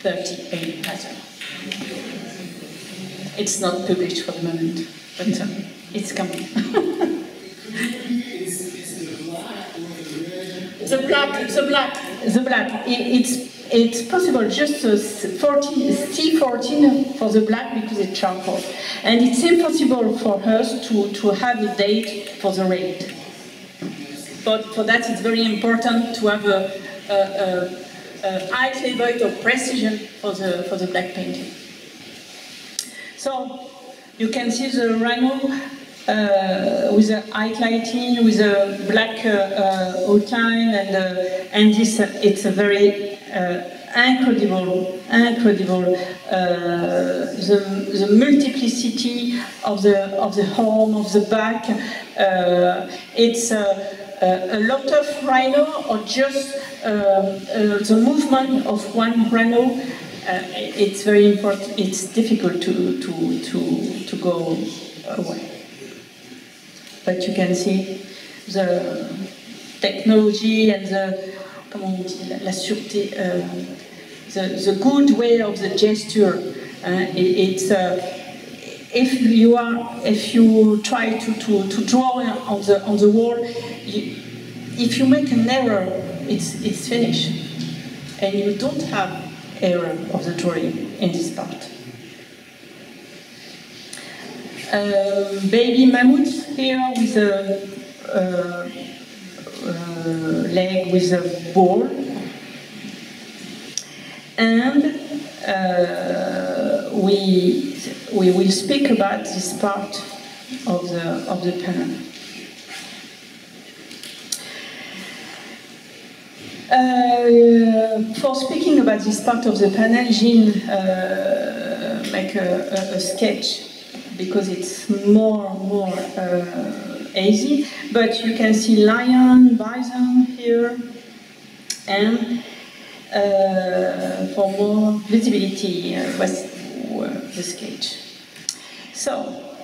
38,000. It's not published for the moment, but uh, it's coming. (laughs) The black, the black, the black. It, it's it's possible just 14, C14 for the black because it's charcoal, and it's impossible for us to to have a date for the red. But for that, it's very important to have a, a, a, a high level of precision for the for the black painting. So you can see the rhino uh, with a highlighting, with a black uh, uh, outline, and and this it's a very incredible, incredible the the multiplicity of the of the arm of the back. it's a lot of rhino or just uh, uh, the movement of one rhino, uh, it's very important. It's difficult to to to to go away but you can see the technology and the la sûreté, uh, the, the good way of the gesture. Uh, it, it's uh, if you are, if you try to, to, to draw on the on the wall, you, if you make an error, it's it's finished, and you don't have error of the drawing in this part. Um, baby mammoth here with a leg with a ball, and uh, we we will speak about this part of the of the panel. Uh, for speaking about this part of the panel, Jean uh, make a, a, a, sketch because it's more more uh, easy. But you can see lion, bison here, and uh, for more visibility, uh, was the sketch. So,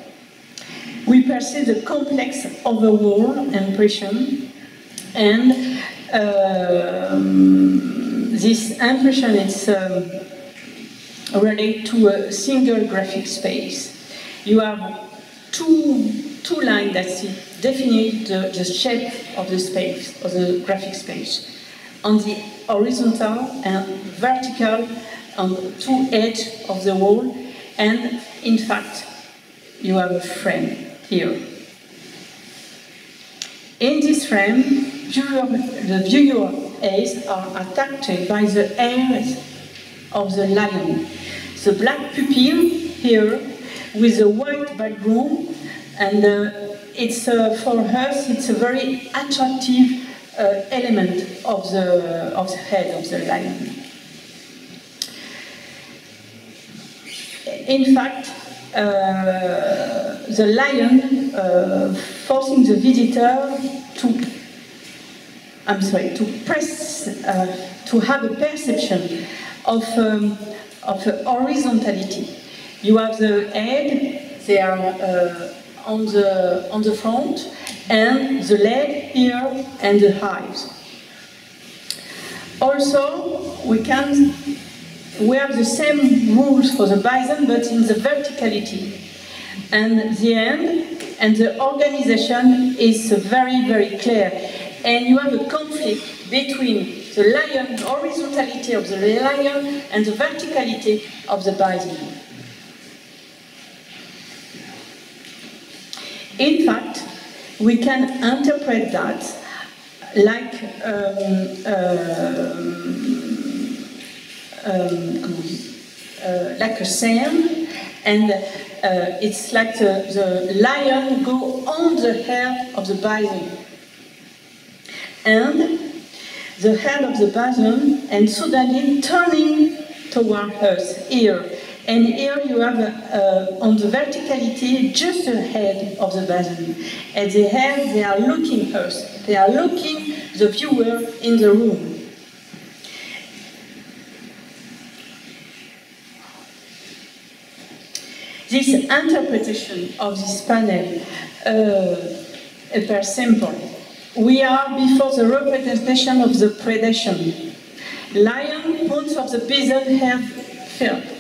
we perceive the complex overall impression and um, this impression is um, related to a single graphic space. You have two, two lines that define the, the shape of the space, of the graphic space. On the horizontal and vertical on two edges of the wall, and in fact, you have a frame here. In this frame, viewer, the viewer eyes are attacked by the eyes of the lion. The black pupil here with a white background, and uh, it's uh, for us it's a very attractive uh, element of the of the head of the lion. In fact, uh, the lion uh, forcing the visitor to, I'm sorry, to press, uh, to have a perception of, um, of horizontality. You have the head, they are uh, on, the, on the front, and the leg here, and the eyes. Also, we can we have the same rules for the bison, but in the verticality. And the end and the organization is very, very clear. And you have a conflict between the lion, horizontality of the lion, and the verticality of the bison. In fact, we can interpret that like um, uh, um, uh, like a sand, and uh, it's like the, the lion go on the head of the bison. And the head of the bison and suddenly turning toward us here. And here you have uh, on the verticality just the head of the bison. At the head they are looking us. They are looking the viewer in the room. This interpretation of this panel uh, very simple. We are before the representation of the predation. Lion, bones of the bison have filled.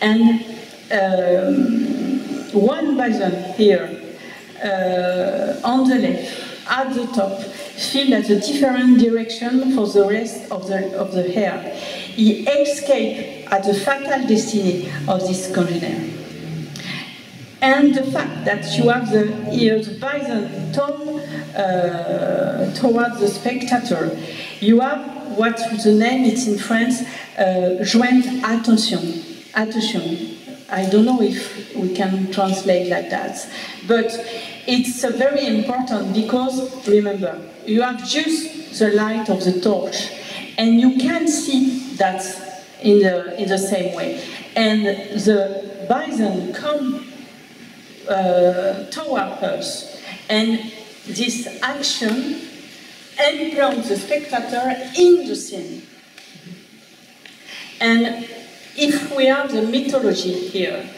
And um, one bison here uh, on the left, at the top, filled at a different direction for the rest of the, of the hair. He escaped at the fatal destiny of this congener and the fact that you have the ears bison tone uh, towards the spectator. You have what the name is in France, uh, jointe attention. Attention. I don't know if we can translate like that, but it's very important because remember, you have just the light of the torch, and you can see that in the in the same way. And the bison come uh, toward us. And this action implants the spectator in the scene. And if we have the mythology here,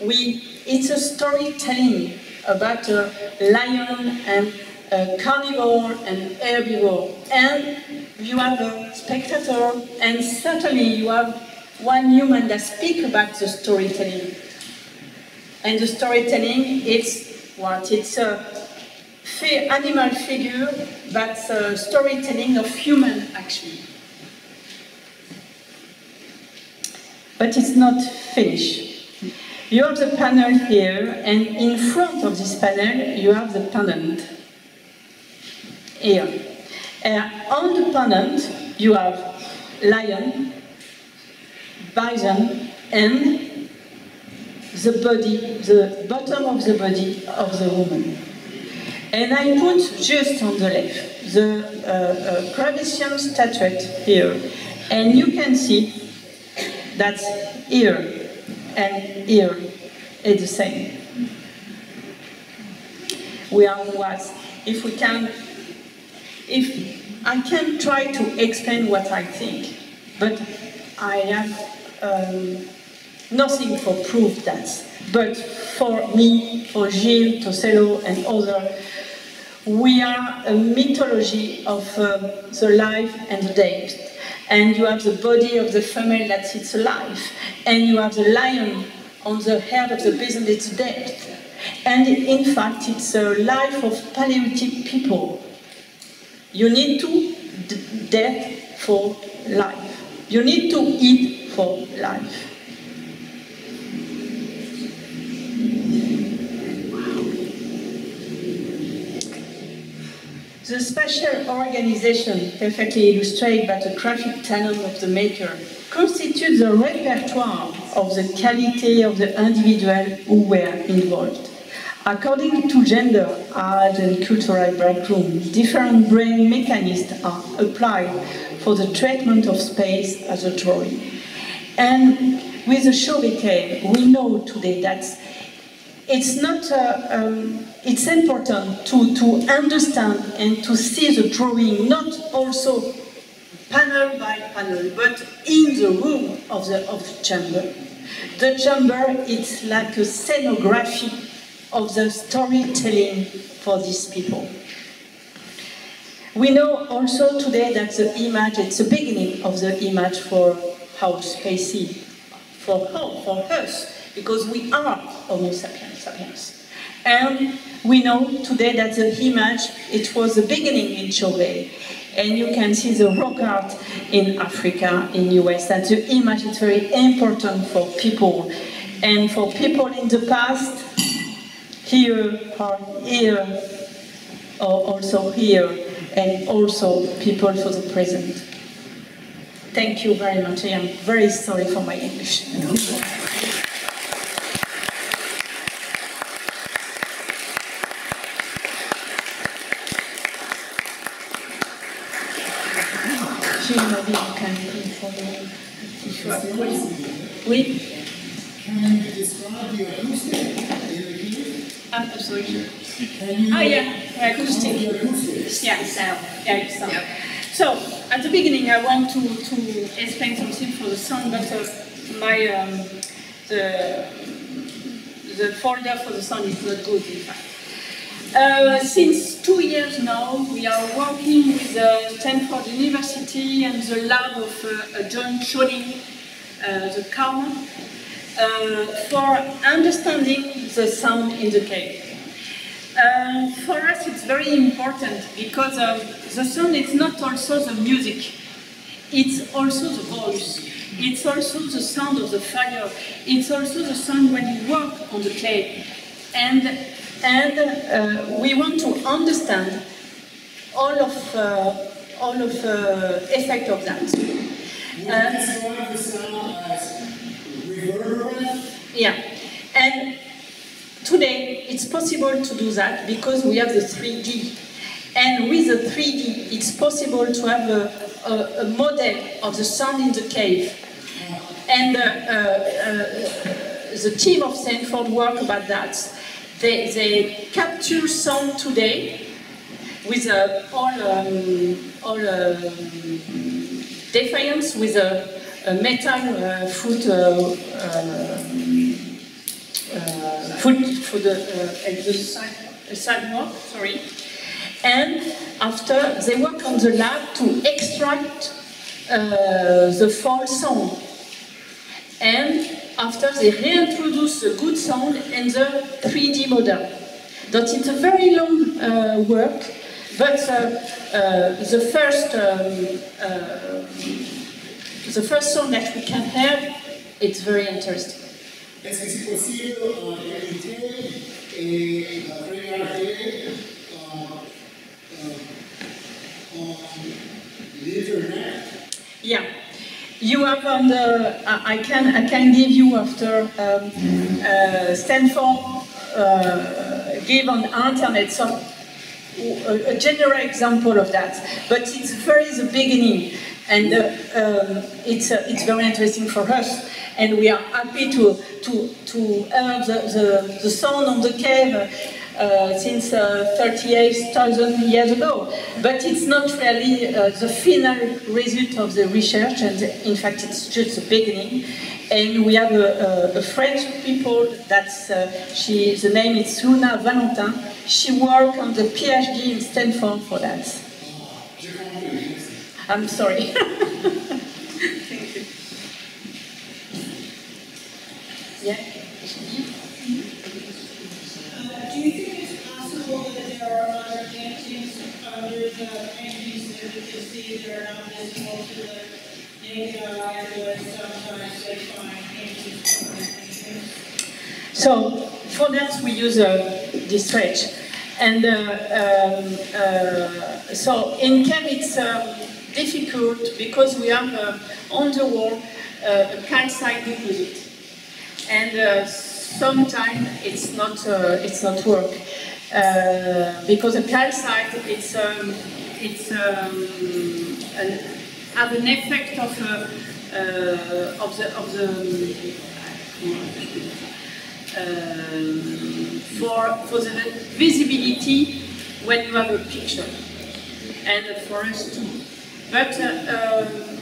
we, it's a storytelling about a lion and a carnivore and herbivore. And you have a spectator, and certainly you have one human that speaks about the storytelling And the storytelling, it's what? It's a animal figure, but a storytelling of human action. But it's not finished. You have the panel here, and in front of this panel, you have the pendant. Here. And on the pendant, you have lion, bison, and the body, the bottom of the body of the woman. And I put just on the left the uh, uh, statuette here, and you can see that here and here is the same. We are what? If we can, if I can try to explain what I think, but I have um, nothing for proof that. But for me, for Gilles, Tosello, and others, we are a mythology of um, the life and the death. And you have the body of the female that it's alive, and you have the lion on the head of the peasant, it's death. And in fact, it's a life of Paleolithic people. You need to death for life. You need to eat for life. The special organization, perfectly illustrated by the graphic talent of the maker, constitutes the repertoire of the quality of the individual who were involved. According to gender, age, and cultural background, different brain mechanisms are applied for the treatment of space as a drawing. And with the Chauvet we know today that it's not a, um, it's important to, to understand and to see the drawing not also panel by panel but in the room of the, of the chamber the chamber is like a scenography of the storytelling for these people we know also today that the image it's the beginning of the image for house spacey for how for us because we are Homo sapiens sapiens. And we know today that the image, it was the beginning in Chauvet. And you can see the rock art in Africa, in US, that the image is very important for people. And for people in the past, here or here, or also here, and also people for the present. Thank you very much. I am very sorry for my English. Gilles, maybe you can pay for the if you have questions. Oui. Can you describe the acoustic in the key? I'm sorry. Can you Ah, yeah, acoustic. acoustic? Yeah, sound. Yeah, sound. So, at the beginning, I want to, to explain something for the sound, but uh, my um, the the folder for the sound is not good, in fact. Uh, since two years now, we are working with uh, Stanford University and the lab of uh, John Chowning, uh, the CCRMA, uh, for understanding the sound in the cave. Uh, for us, it's very important because um, the sound is not also the music, it's also the voice. It's also the sound of the fire. It's also the sound when you work on the clay. And, and uh, we want to understand all of, uh, all of the effect of that. Yeah, and today it's possible to do that because we have the 3D. And with the 3D, it's possible to have a, a, a model of the sound in the cave. And uh, uh, uh, the team of Stanford work about that. They, they capture sound today with uh, all, um, all um, defiance with a, a metal uh, foot uh, uh, uh, foot for the the side, sidewalk, sorry. And after they work on the lab to extract the false sound. And after they reintroduce the good sound in the 3D model. That it's a very long uh, work, but uh, uh, the first um, uh, the first song that we can hear, it's very interesting. Est-ce que c'est possible euh, d'éviter et euh, regarder en l'internet Yeah, you have on the. I can I can give you after um, uh, Stanford uh, give on internet some a, general example of that, but it's very the beginning, and uh, um, it's uh, it's very interesting for us, and we are happy to to to hear the the, the sound of the cave. Uh, since uh, 38,000 years ago. But it's not really uh, the final result of the research, and in fact, it's just the beginning. And we have a, a, a French people that's uh, she. The name is Luna Valentin. She worked on the PhD in Stanford for that. I'm sorry. (laughs) yeah. Uh, Do you think it's possible that there are other paintings under the paintings that we can see that are not visible to the So for that we use uh, DStretch. And uh, um, uh, so in chem it's um, difficult because we have uh, on the wall uh, a calcite deposit. And uh, sometimes it's not, uh, it's not work. Because a calcite it's, um, it's um, an, have an effect of, uh, uh, of the, of the um, for, for the visibility when you have a picture, and for us too. But uh, um,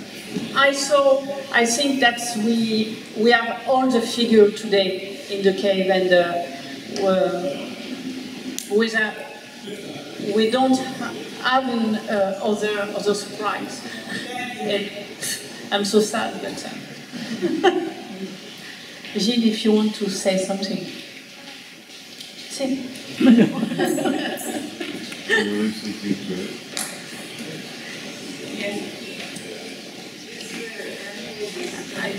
I saw, I think that we, we have all the figure today in the cave, and with a, we don't have an, uh, other, other surprise. (laughs) I'm so sad, but. Uh, (laughs) Gilles, if you want to say something. Say. You have something to add? I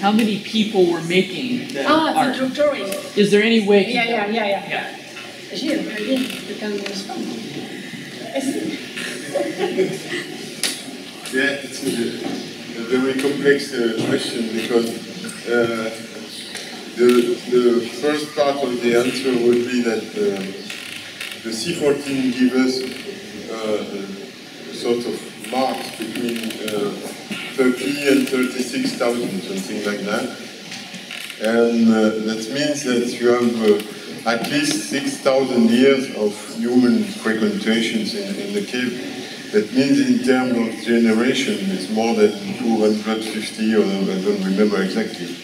how many people were making the Ah, art? the drawing. Is there any way? Yeah, yeah, yeah, yeah. Yeah. Gilles, very you can respond. Yeah, it's a, a very complex uh, question because uh, the, the first part of the answer would be that uh, the C14 gives us uh, a sort of marks between uh, 30 and 36,000, something like that. And uh, that means that you have uh, at least 6,000 years of human frequentations in, in the cave. That means in terms of generation, it's more than 250 or I don't remember exactly.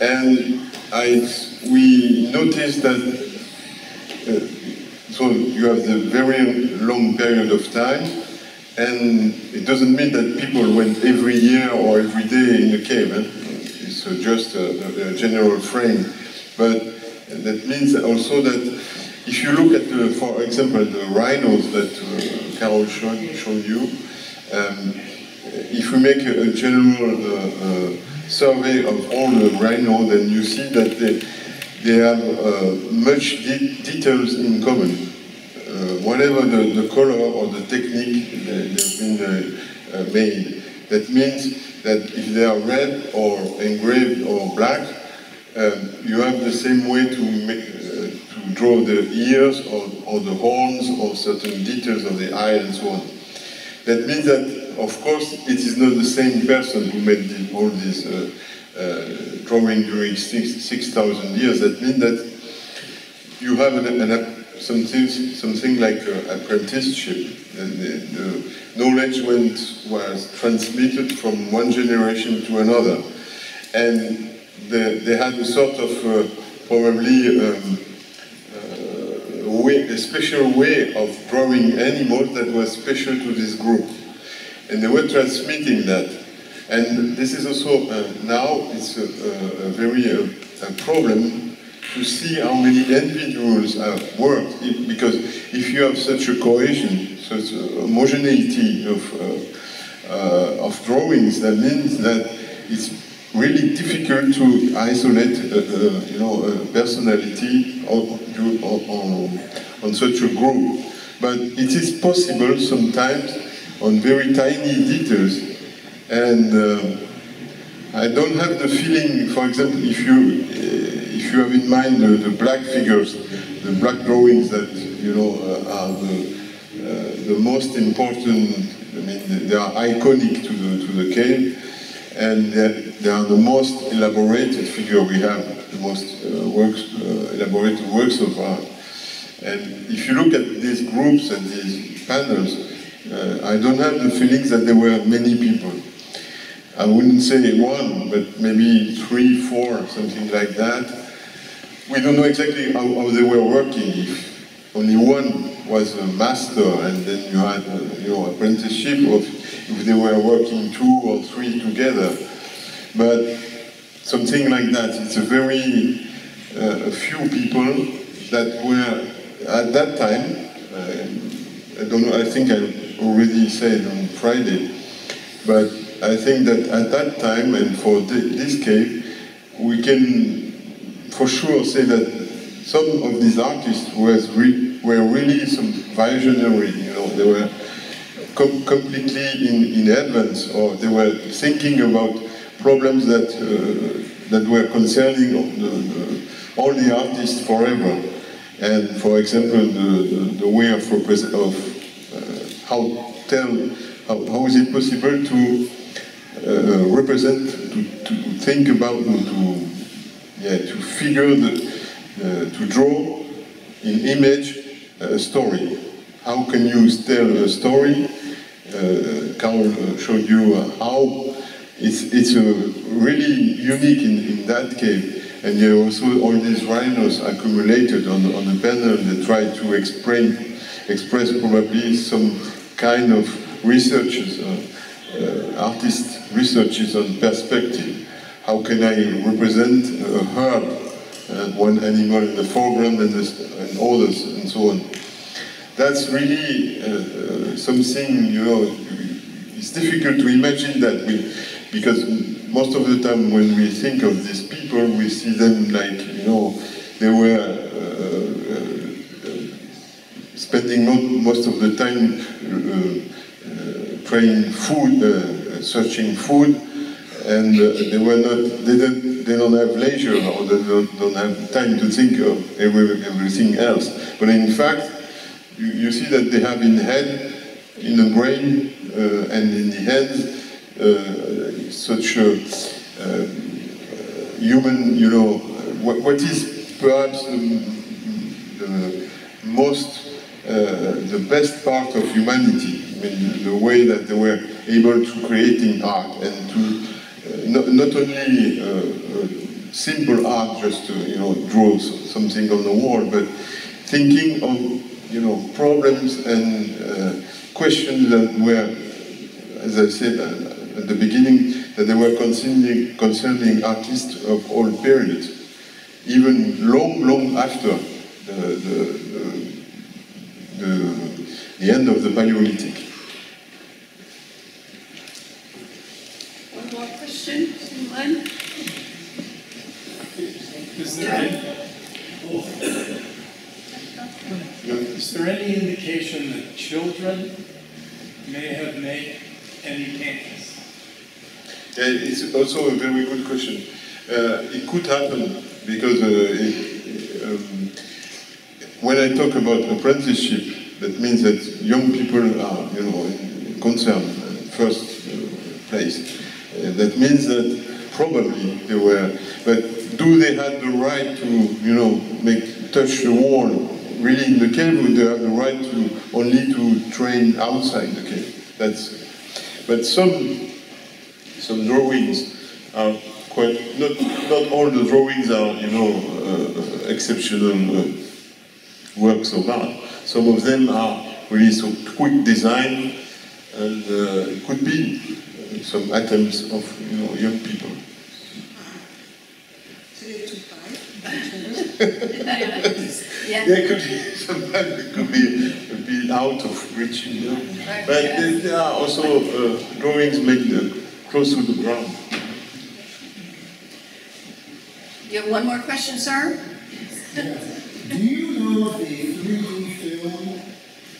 And I, we noticed that, uh, so you have the very long period of time, and it doesn't mean that people went every year or every day in the cave. eh? It's uh, just a, a general frame. But that means also that if you look at, the, for example, the rhinos that uh, Carole showed, showed you, um, if we make a, a general uh, uh, survey of all the rhino, then you see that they, they have uh, much de- details in common. Uh, whatever the, the color or the technique they, they've been made. That means that if they are red or engraved or black, um, you have the same way to make, uh, to draw the ears or, or the horns or certain details of the eye and so on. That means that, of course, it is not the same person who made the, all this uh, uh, drawing during six 6,000 years. That means that you have an, an, something, something like apprenticeship. The, the, the knowledge went, was transmitted from one generation to another. And they, they had a sort of uh, probably um, uh, way, a special way of drawing animals that was special to this group. And they were transmitting that. And this is also, uh, now, it's a, a, a very uh, a problem to see how many individuals have worked. If, because if you have such a cohesion, such a homogeneity of, uh, uh, of drawings, that means that it's really difficult to isolate, uh, uh, you know, a personality on, on, on such a group. But it is possible sometimes on very tiny details. And uh, I don't have the feeling, for example, if you, uh, if you have in mind the, the, black figures, the black drawings that, you know, uh, are the, uh, the most important, I mean, they are iconic to the, to the cave and they are the most elaborated figure we have, the most uh, works, elaborated works of art. And if you look at these groups and these panels, uh, I don't have the feeling that there were many people. I wouldn't say one, but maybe three, four, something like that. We don't know exactly how, how they were working. If only one was a master, and then you had, uh, you know, apprenticeship, if they were working two or three together. But something like that. It's a very uh, few people that were at that time. Uh, I don't know. I think I already said on Friday, but I think that at that time and for this cave, we can for sure say that some of these artists was re were really some visionary. You know, they were com completely in, in advance, or they were thinking about problems that uh, that were concerning the, the, all the artists forever. And for example, the, the, way of, of uh, how tell how, how is it possible to uh, represent, to, to think about, to yeah, to figure the, uh, to draw in image a story. How can you tell a story? Uh, Carole showed you how it's, it's really unique in, in that cave. And you also all these rhinos accumulated on, on the panel that try to explain, express probably some kind of researches, uh, uh, artist researches on perspective. How can I represent a herd, uh, one animal in the foreground and, this, and others, and so on. That's really uh, uh, something, you know, it's difficult to imagine that we, because most of the time when we think of these people, we see them like, you know, they were uh, uh, spending most of the time uh, trying food, uh, searching food, and uh, they were not, they don't, they don't have leisure or they don't, don't have time to think of everything else. But in fact, you, you see that they have in the head, in the brain, uh, and in the head, uh, such a uh, human, you know, what, what is perhaps the, the most, uh, the best part of humanity. I mean, the way that they were able to create in art and to not, only uh, uh, simple art, just to you know draw something on the wall, but thinking of you know problems and uh, questions that were, as I said, uh, at the beginning that they were concerning, concerning artists of all periods, even long, long after the, the, the, the end of the Paleolithic. More question, anyone? Is there, any, is there any indication that children may have made any paintings? Yeah, it's also a very good question. Uh, it could happen because uh, it, um, when I talk about apprenticeship, that means that young people are, you know, concerned uh, first uh, place. Uh, that means that probably they were, but do they have the right to, you know, make touch the wall? Really in the cave, would they have the right to only to train outside the cave? That's, but some some drawings are quite, not, not all the drawings are, you know, uh, exceptional uh, work so hard. Some of them are really so quick design, and uh, it could be some attempts of you know young people. Yeah. They could be, sometimes it could be a bit out of reach, you know. But yeah. there there are also uh, drawings made uh, close to the ground. You have one more question, sir? Do you know the 3D film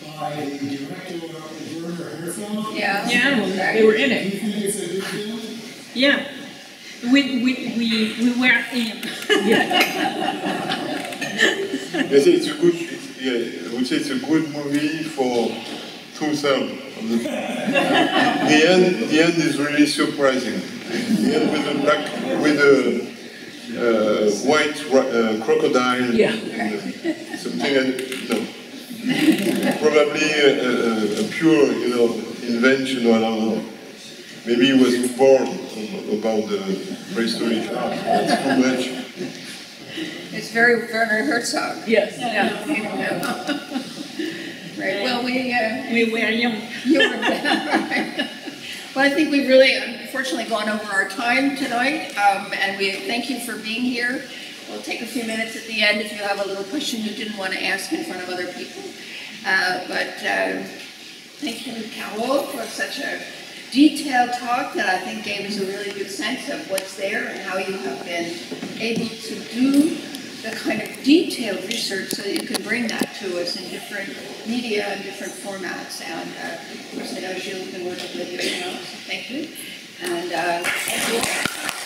by the director Werner Herzog? Yeah. Yeah, they were in it. you think it's a good film? Yeah, we, we, we, we were in. Yes, it's a good, it's, yeah, I would say it's a good movie for two thirds of the The end, the end is really surprising. The end with the black, with the uh, white uh, crocodile. Yeah. and, uh, Something, that- no. Probably a, a, a pure, you know, invention, I don't know. Maybe he was born about the prehistoric art. That's too much. It's very Werner Herzog. Yes. Yeah. Right, well, we, uh, We were young. you were, well, I think we've really unfortunately gone over our time tonight, um, and we thank you for being here. We'll take a few minutes at the end if you have a little question you didn't want to ask in front of other people. Uh, but, uh, thank you, Carole, for such a detailed talk that I think gave us a really good sense of what's there and how you have been able to do the kind of detailed research so that you can bring that to us in different media and different formats. And uh, of course, I know Gilles has been with you thank you. And uh, thank you.